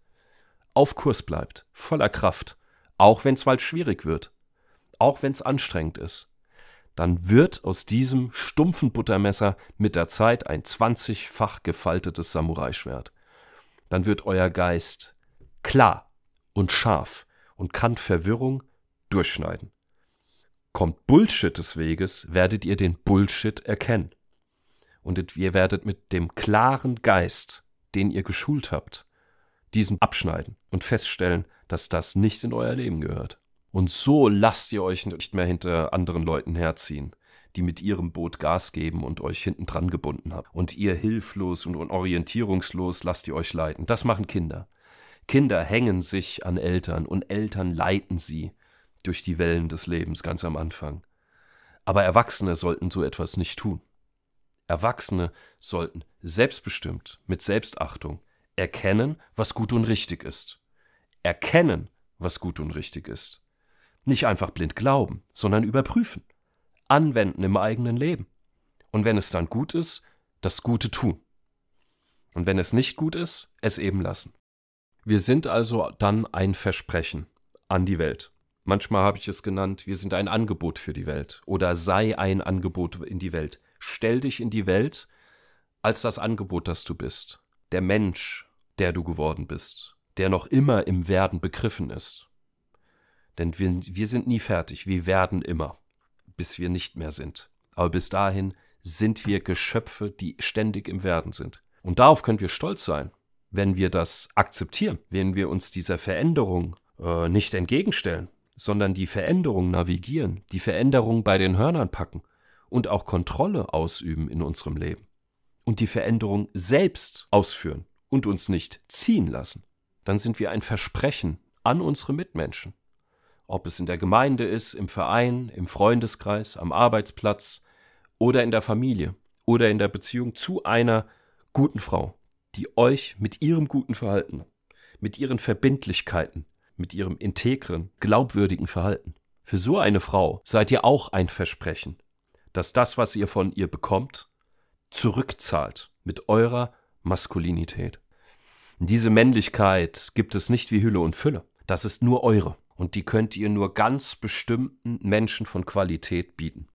auf Kurs bleibt, voller Kraft, auch wenn es bald schwierig wird, auch wenn es anstrengend ist, dann wird aus diesem stumpfen Buttermesser mit der Zeit ein zwanzigfach gefaltetes Samurai-Schwert. Dann wird euer Geist klar und scharf und kann Verwirrung durchschneiden. Kommt Bullshit des Weges, werdet ihr den Bullshit erkennen. Und ihr werdet mit dem klaren Geist, den ihr geschult habt, diesen abschneiden und feststellen, dass das nicht in euer Leben gehört. Und so lasst ihr euch nicht mehr hinter anderen Leuten herziehen, die mit ihrem Boot Gas geben und euch hinten dran gebunden haben. Und ihr hilflos und orientierungslos lasst ihr euch leiten. Das machen Kinder. Kinder hängen sich an Eltern und Eltern leiten sie durch die Wellen des Lebens ganz am Anfang. Aber Erwachsene sollten so etwas nicht tun. Erwachsene sollten selbstbestimmt, mit Selbstachtung, erkennen, was gut und richtig ist. Erkennen, was gut und richtig ist. Nicht einfach blind glauben, sondern überprüfen, anwenden im eigenen Leben. Und wenn es dann gut ist, das Gute tun. Und wenn es nicht gut ist, es eben lassen. Wir sind also dann ein Versprechen an die Welt. Manchmal habe ich es genannt, wir sind ein Angebot für die Welt oder sei ein Angebot in die Welt. Stell dich in die Welt als das Angebot, das du bist. Der Mensch, der du geworden bist, der noch immer im Werden begriffen ist. Denn wir, wir sind nie fertig, wir werden immer, bis wir nicht mehr sind. Aber bis dahin sind wir Geschöpfe, die ständig im Werden sind. Und darauf können wir stolz sein, wenn wir das akzeptieren, wenn wir uns dieser Veränderung äh, nicht entgegenstellen, sondern die Veränderung navigieren, die Veränderung bei den Hörnern packen und auch Kontrolle ausüben in unserem Leben und die Veränderung selbst ausführen und uns nicht ziehen lassen, dann sind wir ein Versprechen an unsere Mitmenschen. Ob es in der Gemeinde ist, im Verein, im Freundeskreis, am Arbeitsplatz oder in der Familie oder in der Beziehung zu einer guten Frau, die euch mit ihrem guten Verhalten, mit ihren Verbindlichkeiten, mit ihrem integren, glaubwürdigen Verhalten. Für so eine Frau seid ihr auch ein Versprechen, dass das, was ihr von ihr bekommt, zurückzahlt mit eurer Maskulinität. Diese Männlichkeit gibt es nicht wie Hülle und Fülle. Das ist nur eure. Und die könnt ihr nur ganz bestimmten Menschen von Qualität bieten.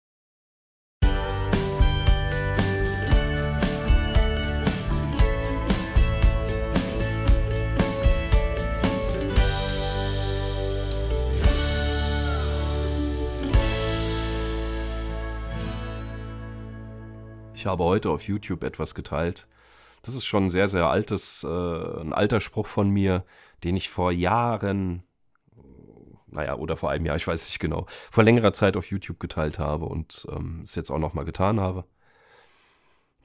Ich habe heute auf YouTube etwas geteilt. Das ist schon ein sehr, sehr altes, äh, ein alter Spruch von mir, den ich vor Jahren, naja, oder vor einem Jahr, ich weiß nicht genau, vor längerer Zeit auf YouTube geteilt habe und ähm, es jetzt auch nochmal getan habe.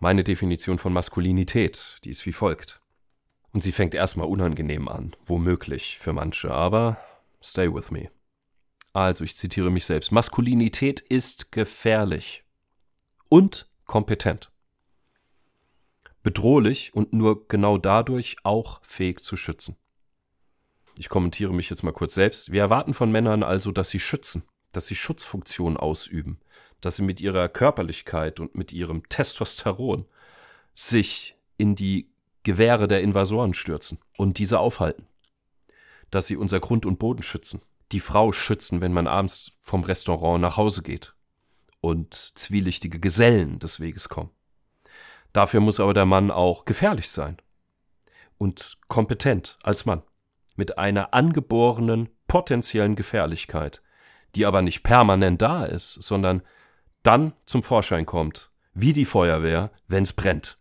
Meine Definition von Maskulinität, die ist wie folgt. Und sie fängt erstmal unangenehm an, womöglich für manche, aber stay with me. Also, ich zitiere mich selbst. Maskulinität ist gefährlich und kompetent. Bedrohlich und nur genau dadurch auch fähig zu schützen. Ich kommentiere mich jetzt mal kurz selbst. Wir erwarten von Männern also, dass sie schützen, dass sie Schutzfunktionen ausüben, dass sie mit ihrer Körperlichkeit und mit ihrem Testosteron sich in die Gewehre der Invasoren stürzen und diese aufhalten. Dass sie unser Grund und Boden schützen, die Frau schützen, wenn man abends vom Restaurant nach Hause geht und zwielichtige Gesellen des Weges kommen. Dafür muss aber der Mann auch gefährlich sein und kompetent als Mann, mit einer angeborenen potenziellen Gefährlichkeit, die aber nicht permanent da ist, sondern dann zum Vorschein kommt, wie die Feuerwehr, wenn es brennt.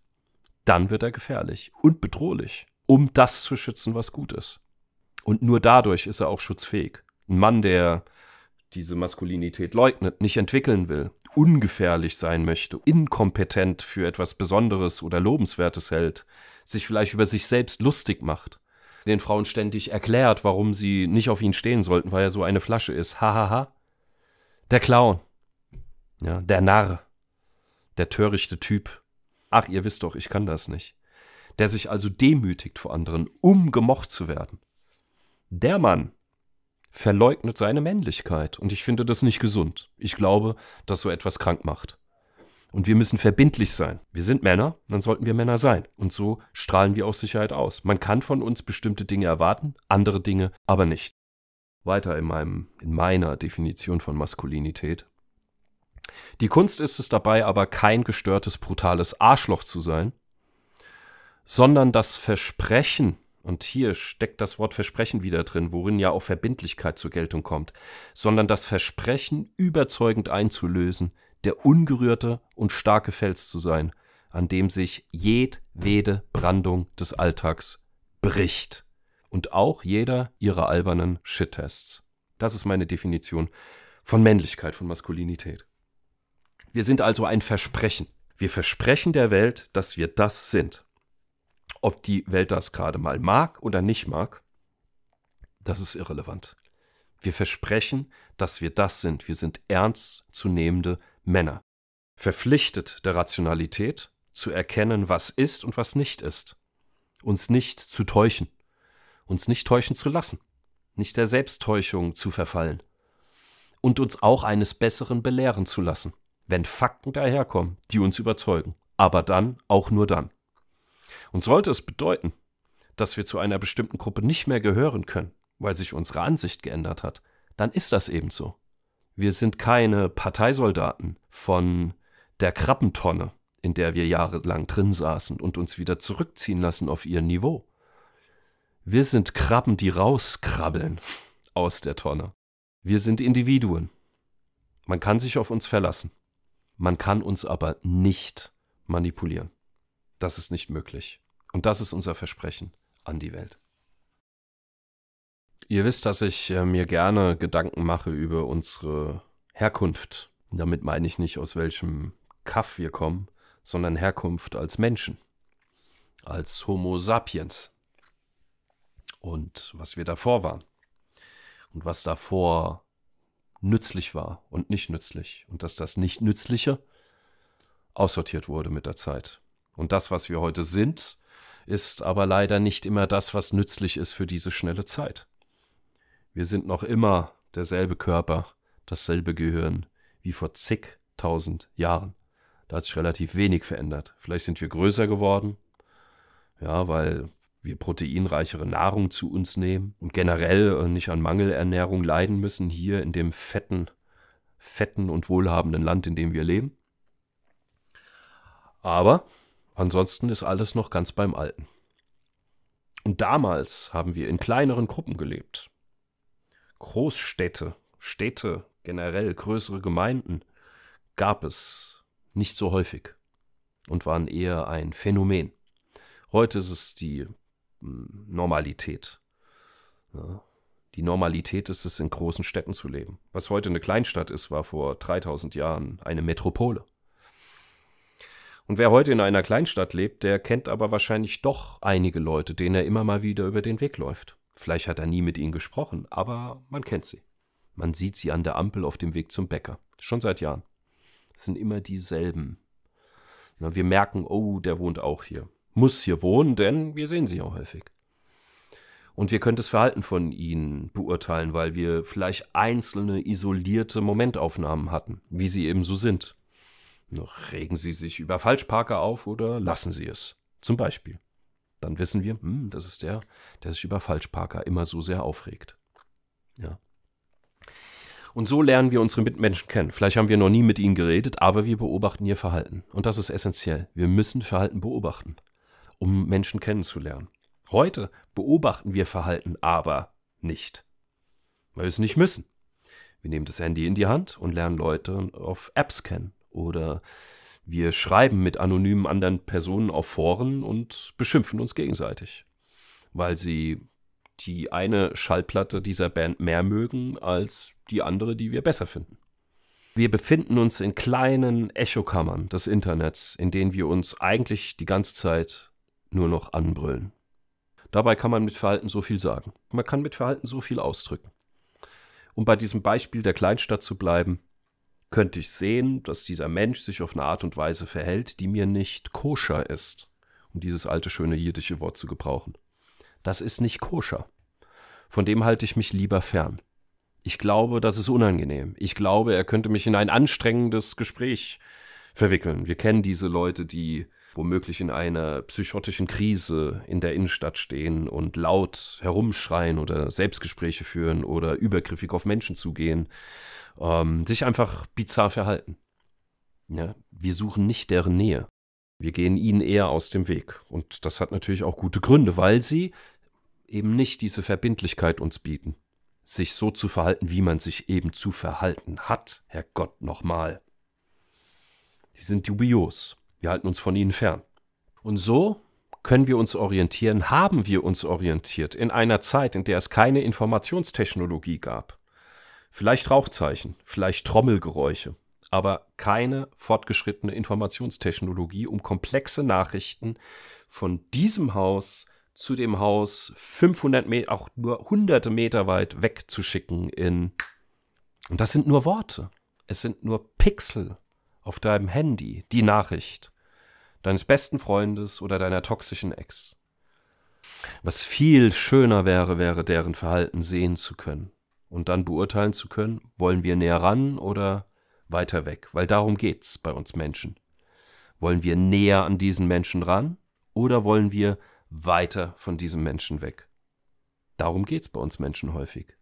Dann wird er gefährlich und bedrohlich, um das zu schützen, was gut ist. Und nur dadurch ist er auch schutzfähig. Ein Mann, der diese Maskulinität leugnet, nicht entwickeln will, ungefährlich sein möchte, inkompetent für etwas Besonderes oder Lobenswertes hält, sich vielleicht über sich selbst lustig macht, den Frauen ständig erklärt, warum sie nicht auf ihn stehen sollten, weil er so eine Flasche ist. Hahaha. Ha, ha. Der Clown. Ja, der Narr. Der törichte Typ. Ach, ihr wisst doch, ich kann das nicht. Der sich also demütigt vor anderen, um gemocht zu werden. Der Mann, verleugnet seine Männlichkeit. Und ich finde das nicht gesund. Ich glaube, dass so etwas krank macht. Und wir müssen verbindlich sein. Wir sind Männer, dann sollten wir Männer sein. Und so strahlen wir auch Sicherheit aus. Man kann von uns bestimmte Dinge erwarten, andere Dinge aber nicht. Weiter in, meinem, in meiner Definition von Maskulinität. Die Kunst ist es dabei aber kein gestörtes, brutales Arschloch zu sein, sondern das Versprechen und hier steckt das Wort Versprechen wieder drin, worin ja auch Verbindlichkeit zur Geltung kommt, sondern das Versprechen überzeugend einzulösen, der ungerührte und starke Fels zu sein, an dem sich jedwede Brandung des Alltags bricht. Und auch jeder ihrer albernen Shit-Tests. Das ist meine Definition von Männlichkeit, von Maskulinität. Wir sind also ein Versprechen. Wir versprechen der Welt, dass wir das sind. Ob die Welt das gerade mal mag oder nicht mag, das ist irrelevant. Wir versprechen, dass wir das sind. Wir sind ernstzunehmende Männer. Verpflichtet der Rationalität, zu erkennen, was ist und was nicht ist. Uns nicht zu täuschen. Uns nicht täuschen zu lassen. Nicht der Selbsttäuschung zu verfallen. und uns auch eines Besseren belehren zu lassen, wenn Fakten daherkommen, die uns überzeugen. Aber dann auch nur dann. Und sollte es bedeuten, dass wir zu einer bestimmten Gruppe nicht mehr gehören können, weil sich unsere Ansicht geändert hat, dann ist das eben so. Wir sind keine Parteisoldaten von der Krabbentonne, in der wir jahrelang drin saßen und uns wieder zurückziehen lassen auf ihr Niveau. Wir sind Krabben, die rauskrabbeln aus der Tonne. Wir sind Individuen. Man kann sich auf uns verlassen. Man kann uns aber nicht manipulieren. Das ist nicht möglich. Und das ist unser Versprechen an die Welt. Ihr wisst, dass ich äh, mir gerne Gedanken mache über unsere Herkunft. Damit meine ich nicht, aus welchem Kaff wir kommen, sondern Herkunft als Menschen, als Homo sapiens. Und was wir davor waren. Und was davor nützlich war und nicht nützlich. Und dass das nicht Nützliche aussortiert wurde mit der Zeit. Und das, was wir heute sind, ist aber leider nicht immer das, was nützlich ist für diese schnelle Zeit. Wir sind noch immer derselbe Körper, dasselbe Gehirn wie vor zigtausend Jahren. Da hat sich relativ wenig verändert. Vielleicht sind wir größer geworden, ja, weil wir proteinreichere Nahrung zu uns nehmen und generell äh, nicht an Mangelernährung leiden müssen hier in dem fetten, fetten und wohlhabenden Land, in dem wir leben. Aber ansonsten ist alles noch ganz beim Alten. Und damals haben wir in kleineren Gruppen gelebt. Großstädte, Städte generell, größere Gemeinden gab es nicht so häufig und waren eher ein Phänomen. Heute ist es die hm, Normalität. Die Normalität ist es, in großen Städten zu leben. Was heute eine Kleinstadt ist, war vor 3000 Jahren eine Metropole. Und wer heute in einer Kleinstadt lebt, der kennt aber wahrscheinlich doch einige Leute, denen er immer mal wieder über den Weg läuft. Vielleicht hat er nie mit ihnen gesprochen, aber man kennt sie. Man sieht sie an der Ampel auf dem Weg zum Bäcker. Schon seit Jahren. Es sind immer dieselben. wir merken, oh, der wohnt auch hier. Muss hier wohnen, denn wir sehen sie auch häufig. Und wir können das Verhalten von ihnen beurteilen, weil wir vielleicht einzelne isolierte Momentaufnahmen hatten, wie sie eben so sind. Regen sie sich über Falschparker auf oder lassen sie es. Zum Beispiel dann wissen wir, hm, das ist der, der sich über Falschparker immer so sehr aufregt. Ja. Und so lernen wir unsere Mitmenschen kennen. Vielleicht haben wir noch nie mit ihnen geredet, aber wir beobachten ihr Verhalten. Und das ist essentiell. Wir müssen Verhalten beobachten, um Menschen kennenzulernen. Heute beobachten wir Verhalten aber nicht, weil wir es nicht müssen. Wir nehmen das Handy in die Hand und lernen Leute auf Apps kennen oder wir schreiben mit anonymen anderen Personen auf Foren und beschimpfen uns gegenseitig, weil sie die eine Schallplatte dieser Band mehr mögen als die andere, die wir besser finden. Wir befinden uns in kleinen Echokammern des Internets, in denen wir uns eigentlich die ganze Zeit nur noch anbrüllen. Dabei kann man mit Verhalten so viel sagen. Man kann mit Verhalten so viel ausdrücken. Um bei diesem Beispiel der Kleinstadt zu bleiben, könnte ich sehen, dass dieser Mensch sich auf eine Art und Weise verhält, die mir nicht koscher ist, um dieses alte schöne jiddische Wort zu gebrauchen. Das ist nicht koscher. Von dem halte ich mich lieber fern. Ich glaube, das ist unangenehm. Ich glaube, er könnte mich in ein anstrengendes Gespräch verwickeln. Wir kennen diese Leute, die womöglich in einer psychotischen Krise in der Innenstadt stehen und laut herumschreien oder Selbstgespräche führen oder übergriffig auf Menschen zugehen ähm, sich einfach bizarr verhalten. Ja, wir suchen nicht deren Nähe. Wir gehen ihnen eher aus dem Weg. Und das hat natürlich auch gute Gründe, weil sie eben nicht diese Verbindlichkeit uns bieten. Sich so zu verhalten, wie man sich eben zu verhalten hat, Herrgott nochmal. Die sind dubios. Wir halten uns von ihnen fern. Und so können wir uns orientieren, haben wir uns orientiert in einer Zeit, in der es keine Informationstechnologie gab. Vielleicht Rauchzeichen, vielleicht Trommelgeräusche, aber keine fortgeschrittene Informationstechnologie, um komplexe Nachrichten von diesem Haus zu dem Haus 500 Meter, auch nur hunderte Meter weit wegzuschicken in, und das sind nur Worte. Es sind nur Pixel auf deinem Handy, die Nachricht deines besten Freundes oder deiner toxischen Ex. Was viel schöner wäre, wäre deren Verhalten sehen zu können und dann beurteilen zu können, wollen wir näher ran oder weiter weg, weil darum geht's bei uns Menschen. Wollen wir näher an diesen Menschen ran oder wollen wir weiter von diesem Menschen weg? Darum geht's bei uns Menschen häufig.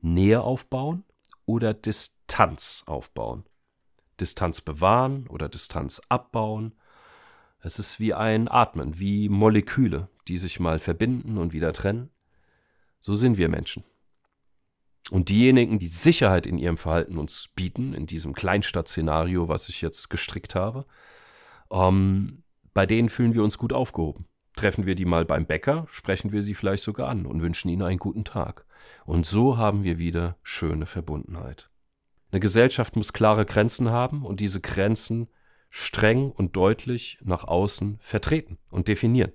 Nähe aufbauen oder Distanz aufbauen. Distanz bewahren oder Distanz abbauen. Es ist wie ein Atmen, wie Moleküle, die sich mal verbinden und wieder trennen. So sind wir Menschen. Und diejenigen, die Sicherheit in ihrem Verhalten uns bieten, in diesem Kleinstadt-Szenario, was ich jetzt gestrickt habe, ähm, bei denen fühlen wir uns gut aufgehoben. Treffen wir die mal beim Bäcker, sprechen wir sie vielleicht sogar an und wünschen ihnen einen guten Tag. Und so haben wir wieder schöne Verbundenheit. Eine Gesellschaft muss klare Grenzen haben und diese Grenzen streng und deutlich nach außen vertreten und definieren.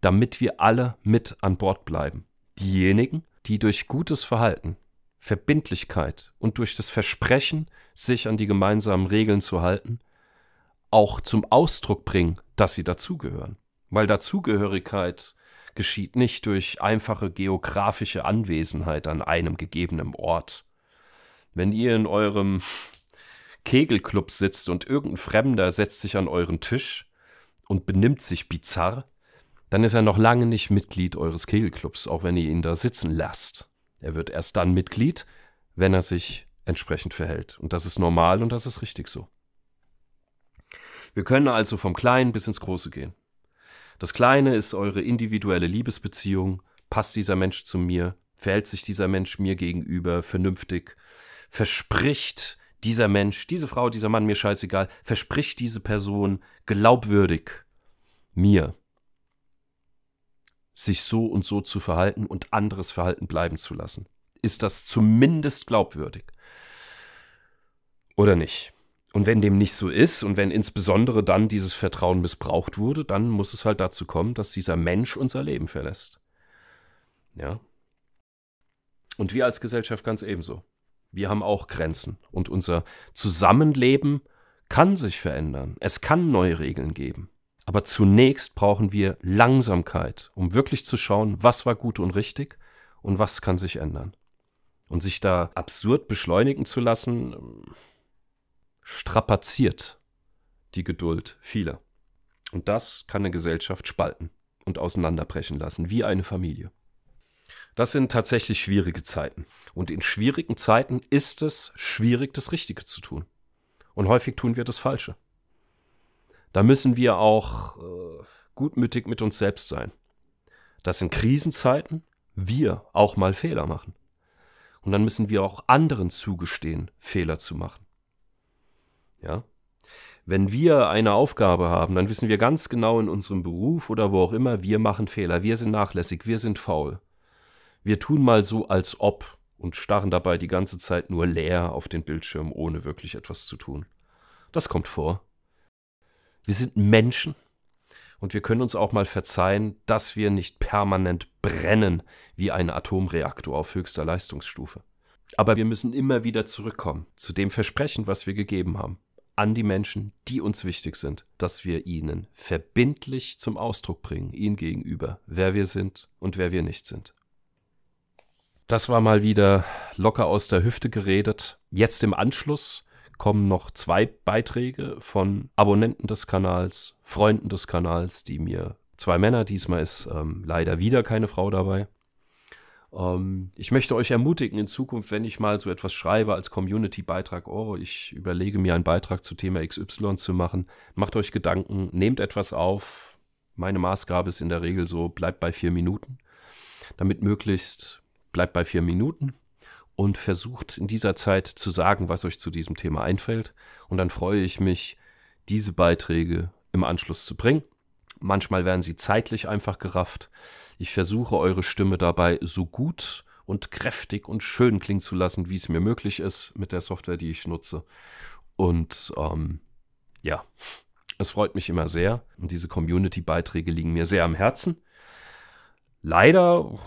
Damit wir alle mit an Bord bleiben. Diejenigen, die durch gutes Verhalten, Verbindlichkeit und durch das Versprechen, sich an die gemeinsamen Regeln zu halten, auch zum Ausdruck bringen, dass sie dazugehören. Weil Dazugehörigkeit geschieht nicht durch einfache geografische Anwesenheit an einem gegebenen Ort. Wenn ihr in eurem Kegelclub sitzt und irgendein Fremder setzt sich an euren Tisch und benimmt sich bizarr, dann ist er noch lange nicht Mitglied eures Kegelclubs, auch wenn ihr ihn da sitzen lasst. Er wird erst dann Mitglied, wenn er sich entsprechend verhält. Und das ist normal und das ist richtig so. Wir können also vom Kleinen bis ins Große gehen. Das Kleine ist eure individuelle Liebesbeziehung. Passt dieser Mensch zu mir? Verhält sich dieser Mensch mir gegenüber vernünftig? Verspricht dieser Mensch, diese Frau, dieser Mann, mir scheißegal, verspricht diese Person glaubwürdig mir, sich so und so zu verhalten und anderes Verhalten bleiben zu lassen? Ist das zumindest glaubwürdig? Oder nicht? Und wenn dem nicht so ist und wenn insbesondere dann dieses Vertrauen missbraucht wurde, dann muss es halt dazu kommen, dass dieser Mensch unser Leben verlässt. Ja. Und wir als Gesellschaft ganz ebenso. Wir haben auch Grenzen und unser Zusammenleben kann sich verändern. Es kann neue Regeln geben. Aber zunächst brauchen wir Langsamkeit, um wirklich zu schauen, was war gut und richtig und was kann sich ändern. Und sich da absurd beschleunigen zu lassen, strapaziert die Geduld vieler. Und das kann eine Gesellschaft spalten und auseinanderbrechen lassen, wie eine Familie. Das sind tatsächlich schwierige Zeiten. Und in schwierigen Zeiten ist es schwierig, das Richtige zu tun. Und häufig tun wir das Falsche. Da müssen wir auch äh, gutmütig mit uns selbst sein. Dass in Krisenzeiten wir auch mal Fehler machen. Und dann müssen wir auch anderen zugestehen, Fehler zu machen. Ja? Wenn wir eine Aufgabe haben, dann wissen wir ganz genau in unserem Beruf oder wo auch immer, wir machen Fehler, wir sind nachlässig, wir sind faul. Wir tun mal so, als ob und starren dabei die ganze Zeit nur leer auf den Bildschirm, ohne wirklich etwas zu tun. Das kommt vor. Wir sind Menschen und wir können uns auch mal verzeihen, dass wir nicht permanent brennen wie ein Atomreaktor auf höchster Leistungsstufe. Aber wir müssen immer wieder zurückkommen zu dem Versprechen, was wir gegeben haben an die Menschen, die uns wichtig sind, dass wir ihnen verbindlich zum Ausdruck bringen, ihnen gegenüber, wer wir sind und wer wir nicht sind. Das war mal wieder locker aus der Hüfte geredet. Jetzt im Anschluss kommen noch zwei Beiträge von Abonnenten des Kanals, Freunden des Kanals, die mir zwei Männer, diesmal ist ähm, leider wieder keine Frau dabei, ähm, ich möchte euch ermutigen, in Zukunft, wenn ich mal so etwas schreibe als Community-Beitrag, oh, ich überlege mir einen Beitrag zu Thema XY zu machen, macht euch Gedanken, nehmt etwas auf. Meine Maßgabe ist in der Regel so, bleibt bei vier Minuten. Damit möglichst bleibt bei vier Minuten und versucht in dieser Zeit zu sagen, was euch zu diesem Thema einfällt. Und dann freue ich mich, diese Beiträge im Anschluss zu bringen. Manchmal werden sie zeitlich einfach gerafft. Ich versuche eure Stimme dabei so gut und kräftig und schön klingen zu lassen, wie es mir möglich ist mit der Software, die ich nutze. Und ähm, ja, es freut mich immer sehr und diese Community-Beiträge liegen mir sehr am Herzen. Leider,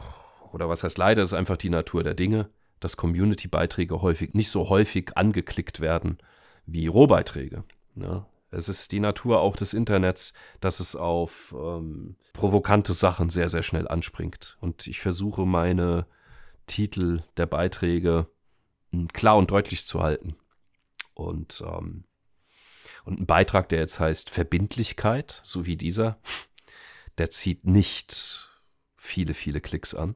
oder was heißt leider, ist einfach die Natur der Dinge, dass Community-Beiträge häufig nicht so häufig angeklickt werden wie Rohbeiträge. Ja, es ist die Natur auch des Internets, dass es auf ähm, provokante Sachen sehr, sehr schnell anspringt. Und ich versuche meine Titel der Beiträge klar und deutlich zu halten. Und, ähm, und ein Beitrag, der jetzt heißt Verbindlichkeit, so wie dieser, der zieht nicht viele, viele Klicks an.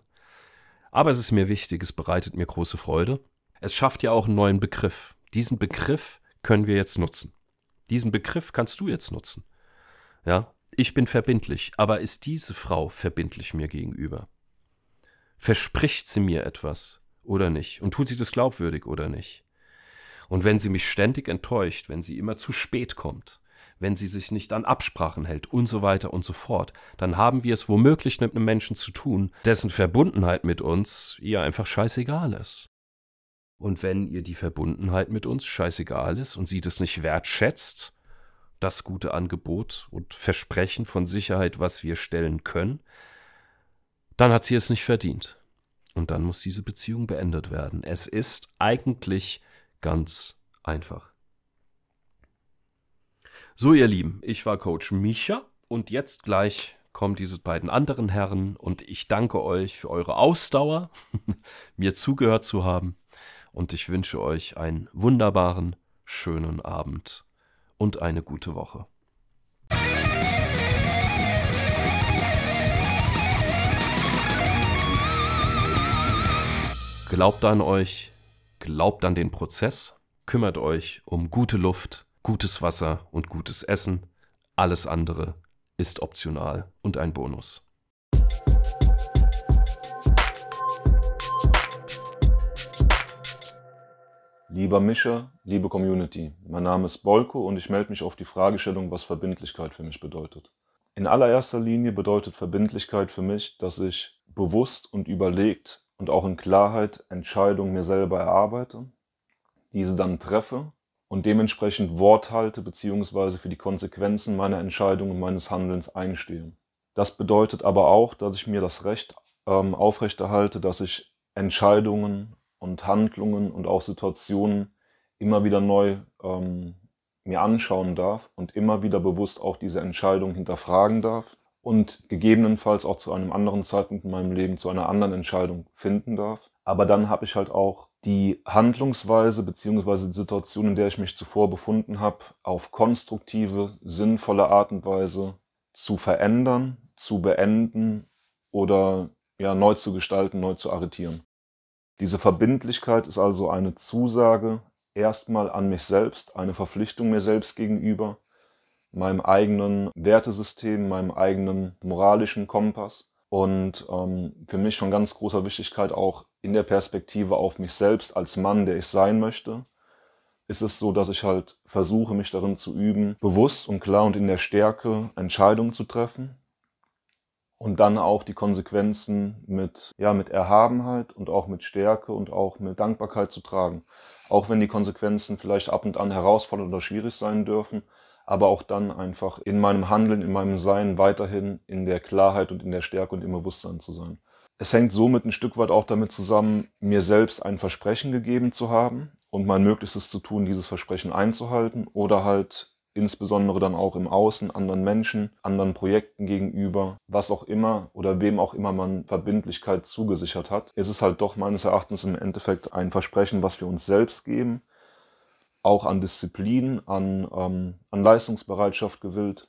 Aber es ist mir wichtig, es bereitet mir große Freude. Es schafft ja auch einen neuen Begriff. Diesen Begriff können wir jetzt nutzen. Diesen Begriff kannst du jetzt nutzen. Ja, ich bin verbindlich, aber ist diese Frau verbindlich mir gegenüber? Verspricht sie mir etwas oder nicht? Und tut sie das glaubwürdig oder nicht? Und wenn sie mich ständig enttäuscht, wenn sie immer zu spät kommt, wenn sie sich nicht an Absprachen hält und so weiter und so fort, dann haben wir es womöglich mit einem Menschen zu tun, dessen Verbundenheit mit uns ihr einfach scheißegal ist. Und wenn ihr die Verbundenheit mit uns scheißegal ist und sie das nicht wertschätzt, das gute Angebot und Versprechen von Sicherheit, was wir stellen können, dann hat sie es nicht verdient. Und dann muss diese Beziehung beendet werden. Es ist eigentlich ganz einfach. So, ihr Lieben, ich war Coach Micha und jetzt gleich kommen diese beiden anderen Herren und ich danke euch für eure Ausdauer, mir zugehört zu haben und ich wünsche euch einen wunderbaren, schönen Abend und eine gute Woche. Glaubt an euch, glaubt an den Prozess, kümmert euch um gute Luft, gutes Wasser und gutes Essen. Alles andere ist optional und ein Bonus. Lieber Mischer, liebe Community, mein Name ist Bolko und ich melde mich auf die Fragestellung, was Verbindlichkeit für mich bedeutet. In allererster Linie bedeutet Verbindlichkeit für mich, dass ich bewusst und überlegt und auch in Klarheit Entscheidungen mir selber erarbeite, diese dann treffe und dementsprechend Wort halte bzw. für die Konsequenzen meiner Entscheidungen und meines Handelns einstehe. Das bedeutet aber auch, dass ich mir das Recht ähm, aufrechterhalte, dass ich Entscheidungen und Handlungen und auch Situationen immer wieder neu ähm, mir anschauen darf und immer wieder bewusst auch diese Entscheidung hinterfragen darf und gegebenenfalls auch zu einem anderen Zeitpunkt in meinem Leben zu einer anderen Entscheidung finden darf. Aber dann habe ich halt auch die Handlungsweise beziehungsweise die Situation, in der ich mich zuvor befunden habe, auf konstruktive, sinnvolle Art und Weise zu verändern, zu beenden oder ja, neu zu gestalten, neu zu arretieren. Diese Verbindlichkeit ist also eine Zusage erstmal an mich selbst, eine Verpflichtung mir selbst gegenüber, meinem eigenen Wertesystem, meinem eigenen moralischen Kompass und ähm, für mich von ganz großer Wichtigkeit auch in der Perspektive auf mich selbst als Mann, der ich sein möchte, ist es so, dass ich halt versuche, mich darin zu üben, bewusst und klar und in der Stärke Entscheidungen zu treffen und dann auch die Konsequenzen mit, ja, mit Erhabenheit und auch mit Stärke und auch mit Dankbarkeit zu tragen. Auch wenn die Konsequenzen vielleicht ab und an herausfordernd oder schwierig sein dürfen, aber auch dann einfach in meinem Handeln, in meinem Sein weiterhin in der Klarheit und in der Stärke und im Bewusstsein zu sein. Es hängt somit ein Stück weit auch damit zusammen, mir selbst ein Versprechen gegeben zu haben und mein Möglichstes zu tun, dieses Versprechen einzuhalten oder halt insbesondere dann auch im Außen anderen Menschen, anderen Projekten gegenüber, was auch immer oder wem auch immer man Verbindlichkeit zugesichert hat, ist es halt doch meines Erachtens im Endeffekt ein Versprechen, was wir uns selbst geben, auch an Disziplin, an, ähm, an Leistungsbereitschaft gewillt.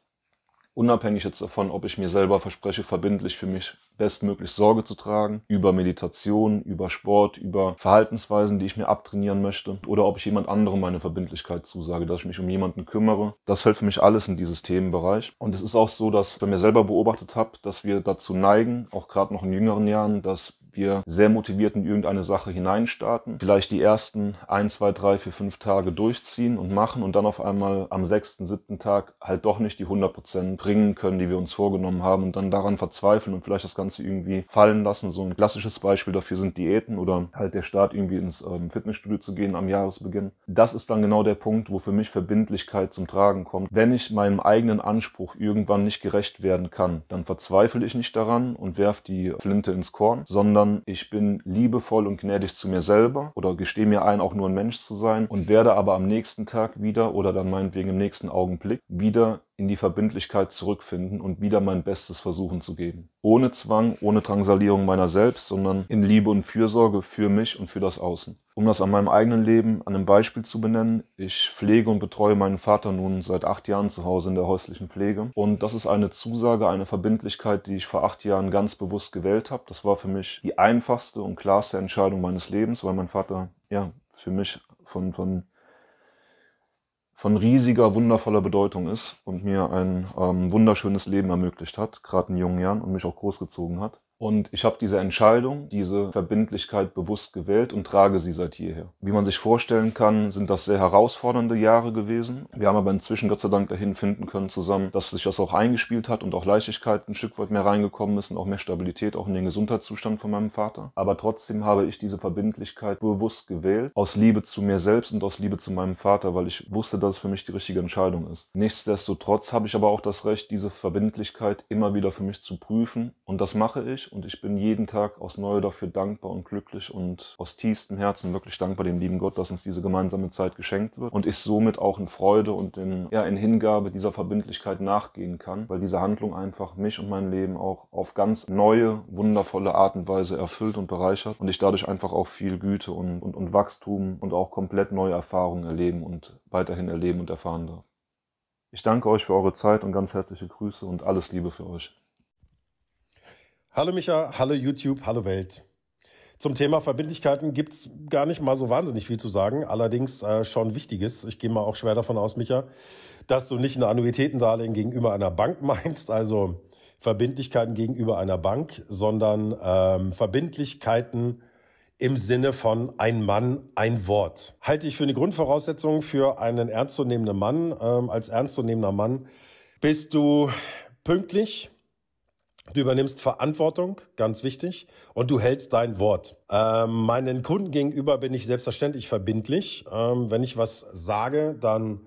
Unabhängig jetzt davon, ob ich mir selber verspreche, verbindlich für mich bestmöglich Sorge zu tragen, über Meditation, über Sport, über Verhaltensweisen, die ich mir abtrainieren möchte, oder ob ich jemand anderem meine Verbindlichkeit zusage, dass ich mich um jemanden kümmere. Das fällt für mich alles in dieses Themenbereich. Und es ist auch so, dass ich bei mir selber beobachtet habe, dass wir dazu neigen, auch gerade noch in jüngeren Jahren, dass wir sehr motiviert in irgendeine Sache hineinstarten, vielleicht die ersten ein, zwei, drei, vier, fünf Tage durchziehen und machen und dann auf einmal am sechsten, siebten Tag halt doch nicht die 100 Prozent bringen können, die wir uns vorgenommen haben und dann daran verzweifeln und vielleicht das Ganze irgendwie fallen lassen. So ein klassisches Beispiel dafür sind Diäten oder halt der Start irgendwie ins ähm, Fitnessstudio zu gehen am Jahresbeginn. Das ist dann genau der Punkt, wo für mich Verbindlichkeit zum Tragen kommt. Wenn ich meinem eigenen Anspruch irgendwann nicht gerecht werden kann, dann verzweifle ich nicht daran und werfe die Flinte ins Korn, sondern sondern ich bin liebevoll und gnädig zu mir selber oder gestehe mir ein, auch nur ein Mensch zu sein und werde aber am nächsten Tag wieder oder dann meinetwegen im nächsten Augenblick wieder in die Verbindlichkeit zurückfinden und wieder mein Bestes versuchen zu geben. Ohne Zwang, ohne Drangsalierung meiner selbst, sondern in Liebe und Fürsorge für mich und für das Außen. Um das an meinem eigenen Leben an einem Beispiel zu benennen, ich pflege und betreue meinen Vater nun seit acht Jahren zu Hause in der häuslichen Pflege. Und das ist eine Zusage, eine Verbindlichkeit, die ich vor acht Jahren ganz bewusst gewählt habe. Das war für mich die einfachste und klarste Entscheidung meines Lebens, weil mein Vater ja für mich von, von von riesiger, wundervoller Bedeutung ist und mir ein ähm, wunderschönes Leben ermöglicht hat, gerade in jungen Jahren und mich auch großgezogen hat. Und ich habe diese Entscheidung, diese Verbindlichkeit bewusst gewählt und trage sie seit jeher. Wie man sich vorstellen kann, sind das sehr herausfordernde Jahre gewesen. Wir haben aber inzwischen Gott sei Dank dahin finden können zusammen, dass sich das auch eingespielt hat und auch Leichtigkeit ein Stück weit mehr reingekommen ist und auch mehr Stabilität auch in den Gesundheitszustand von meinem Vater. Aber trotzdem habe ich diese Verbindlichkeit bewusst gewählt, aus Liebe zu mir selbst und aus Liebe zu meinem Vater, weil ich wusste, dass es für mich die richtige Entscheidung ist. Nichtsdestotrotz habe ich aber auch das Recht, diese Verbindlichkeit immer wieder für mich zu prüfen und das mache ich und ich bin jeden Tag aus Neue dafür dankbar und glücklich und aus tiefstem Herzen wirklich dankbar dem lieben Gott, dass uns diese gemeinsame Zeit geschenkt wird und ich somit auch in Freude und in, ja, in Hingabe dieser Verbindlichkeit nachgehen kann, weil diese Handlung einfach mich und mein Leben auch auf ganz neue, wundervolle Art und Weise erfüllt und bereichert und ich dadurch einfach auch viel Güte und, und, und Wachstum und auch komplett neue Erfahrungen erleben und weiterhin erleben und erfahren darf. Ich danke euch für eure Zeit und ganz herzliche Grüße und alles Liebe für euch. Hallo Micha, hallo YouTube, hallo Welt. Zum Thema Verbindlichkeiten gibt's gar nicht mal so wahnsinnig viel zu sagen, allerdings äh, schon Wichtiges. Ich gehe mal auch schwer davon aus, Micha, dass du nicht ein Annuitätendarlehen gegenüber einer Bank meinst, also Verbindlichkeiten gegenüber einer Bank, sondern ähm, Verbindlichkeiten im Sinne von ein Mann, ein Wort. Halte ich für eine Grundvoraussetzung für einen ernstzunehmenden Mann. Ähm, als ernstzunehmender Mann bist du pünktlich, Du übernimmst Verantwortung, ganz wichtig, und du hältst dein Wort. Ähm, meinen Kunden gegenüber bin ich selbstverständlich verbindlich. Ähm, wenn ich was sage, dann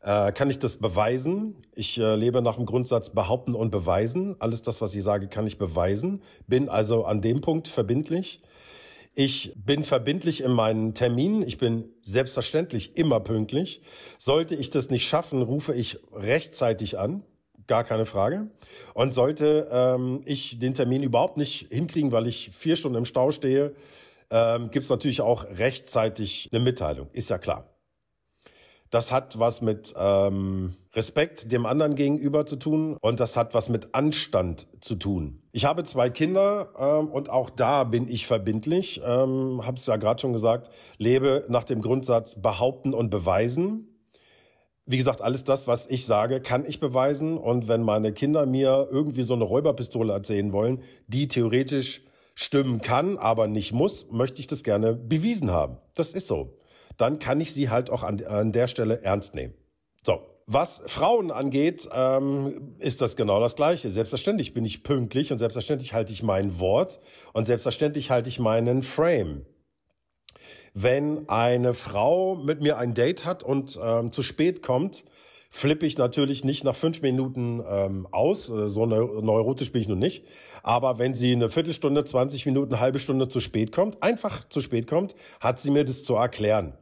äh, kann ich das beweisen. Ich äh, lebe nach dem Grundsatz behaupten und beweisen. Alles das, was ich sage, kann ich beweisen. Bin also an dem Punkt verbindlich. Ich bin verbindlich in meinen Terminen. Ich bin selbstverständlich immer pünktlich. Sollte ich das nicht schaffen, rufe ich rechtzeitig an gar keine Frage. Und sollte ähm, ich den Termin überhaupt nicht hinkriegen, weil ich vier Stunden im Stau stehe, ähm, gibt es natürlich auch rechtzeitig eine Mitteilung. Ist ja klar. Das hat was mit ähm, Respekt dem anderen gegenüber zu tun und das hat was mit Anstand zu tun. Ich habe zwei Kinder ähm, und auch da bin ich verbindlich. Ähm, habe es ja gerade schon gesagt, lebe nach dem Grundsatz behaupten und beweisen. Wie gesagt, alles das, was ich sage, kann ich beweisen. Und wenn meine Kinder mir irgendwie so eine Räuberpistole erzählen wollen, die theoretisch stimmen kann, aber nicht muss, möchte ich das gerne bewiesen haben. Das ist so. Dann kann ich sie halt auch an, an der Stelle ernst nehmen. So. Was Frauen angeht, ähm, ist das genau das Gleiche. Selbstverständlich bin ich pünktlich und selbstverständlich halte ich mein Wort und selbstverständlich halte ich meinen Frame wenn eine Frau mit mir ein Date hat und ähm, zu spät kommt, flippe ich natürlich nicht nach fünf Minuten ähm, aus. Äh, so neurotisch bin ich nun nicht. Aber wenn sie eine Viertelstunde, 20 Minuten, halbe Stunde zu spät kommt, einfach zu spät kommt, hat sie mir das zu erklären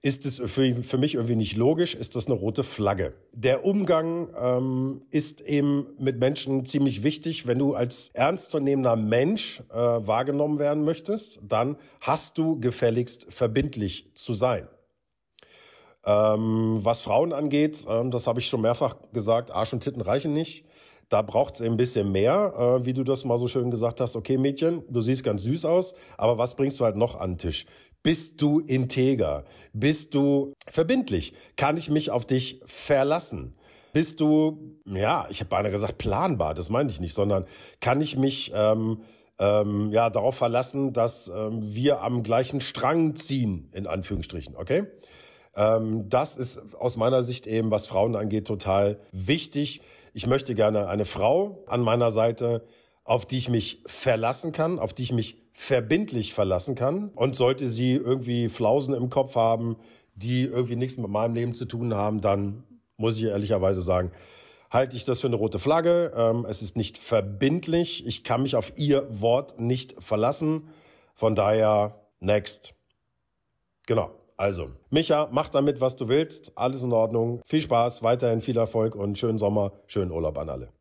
ist es für, für mich irgendwie nicht logisch, ist das eine rote Flagge. Der Umgang ähm, ist eben mit Menschen ziemlich wichtig. Wenn du als ernstzunehmender Mensch äh, wahrgenommen werden möchtest, dann hast du gefälligst verbindlich zu sein. Ähm, was Frauen angeht, ähm, das habe ich schon mehrfach gesagt, Arsch und Titten reichen nicht. Da braucht es ein bisschen mehr, äh, wie du das mal so schön gesagt hast. Okay, Mädchen, du siehst ganz süß aus, aber was bringst du halt noch an den Tisch? Bist du integer? Bist du verbindlich? Kann ich mich auf dich verlassen? Bist du, ja, ich habe beinahe gesagt planbar, das meine ich nicht, sondern kann ich mich ähm, ähm, ja darauf verlassen, dass ähm, wir am gleichen Strang ziehen, in Anführungsstrichen, okay? Ähm, das ist aus meiner Sicht eben, was Frauen angeht, total wichtig. Ich möchte gerne eine Frau an meiner Seite, auf die ich mich verlassen kann, auf die ich mich verbindlich verlassen kann. Und sollte sie irgendwie Flausen im Kopf haben, die irgendwie nichts mit meinem Leben zu tun haben, dann muss ich ehrlicherweise sagen, halte ich das für eine rote Flagge. Ähm, es ist nicht verbindlich. Ich kann mich auf ihr Wort nicht verlassen. Von daher, next. Genau. Also, Micha, mach damit, was du willst. Alles in Ordnung. Viel Spaß, weiterhin viel Erfolg und schönen Sommer, schönen Urlaub an alle.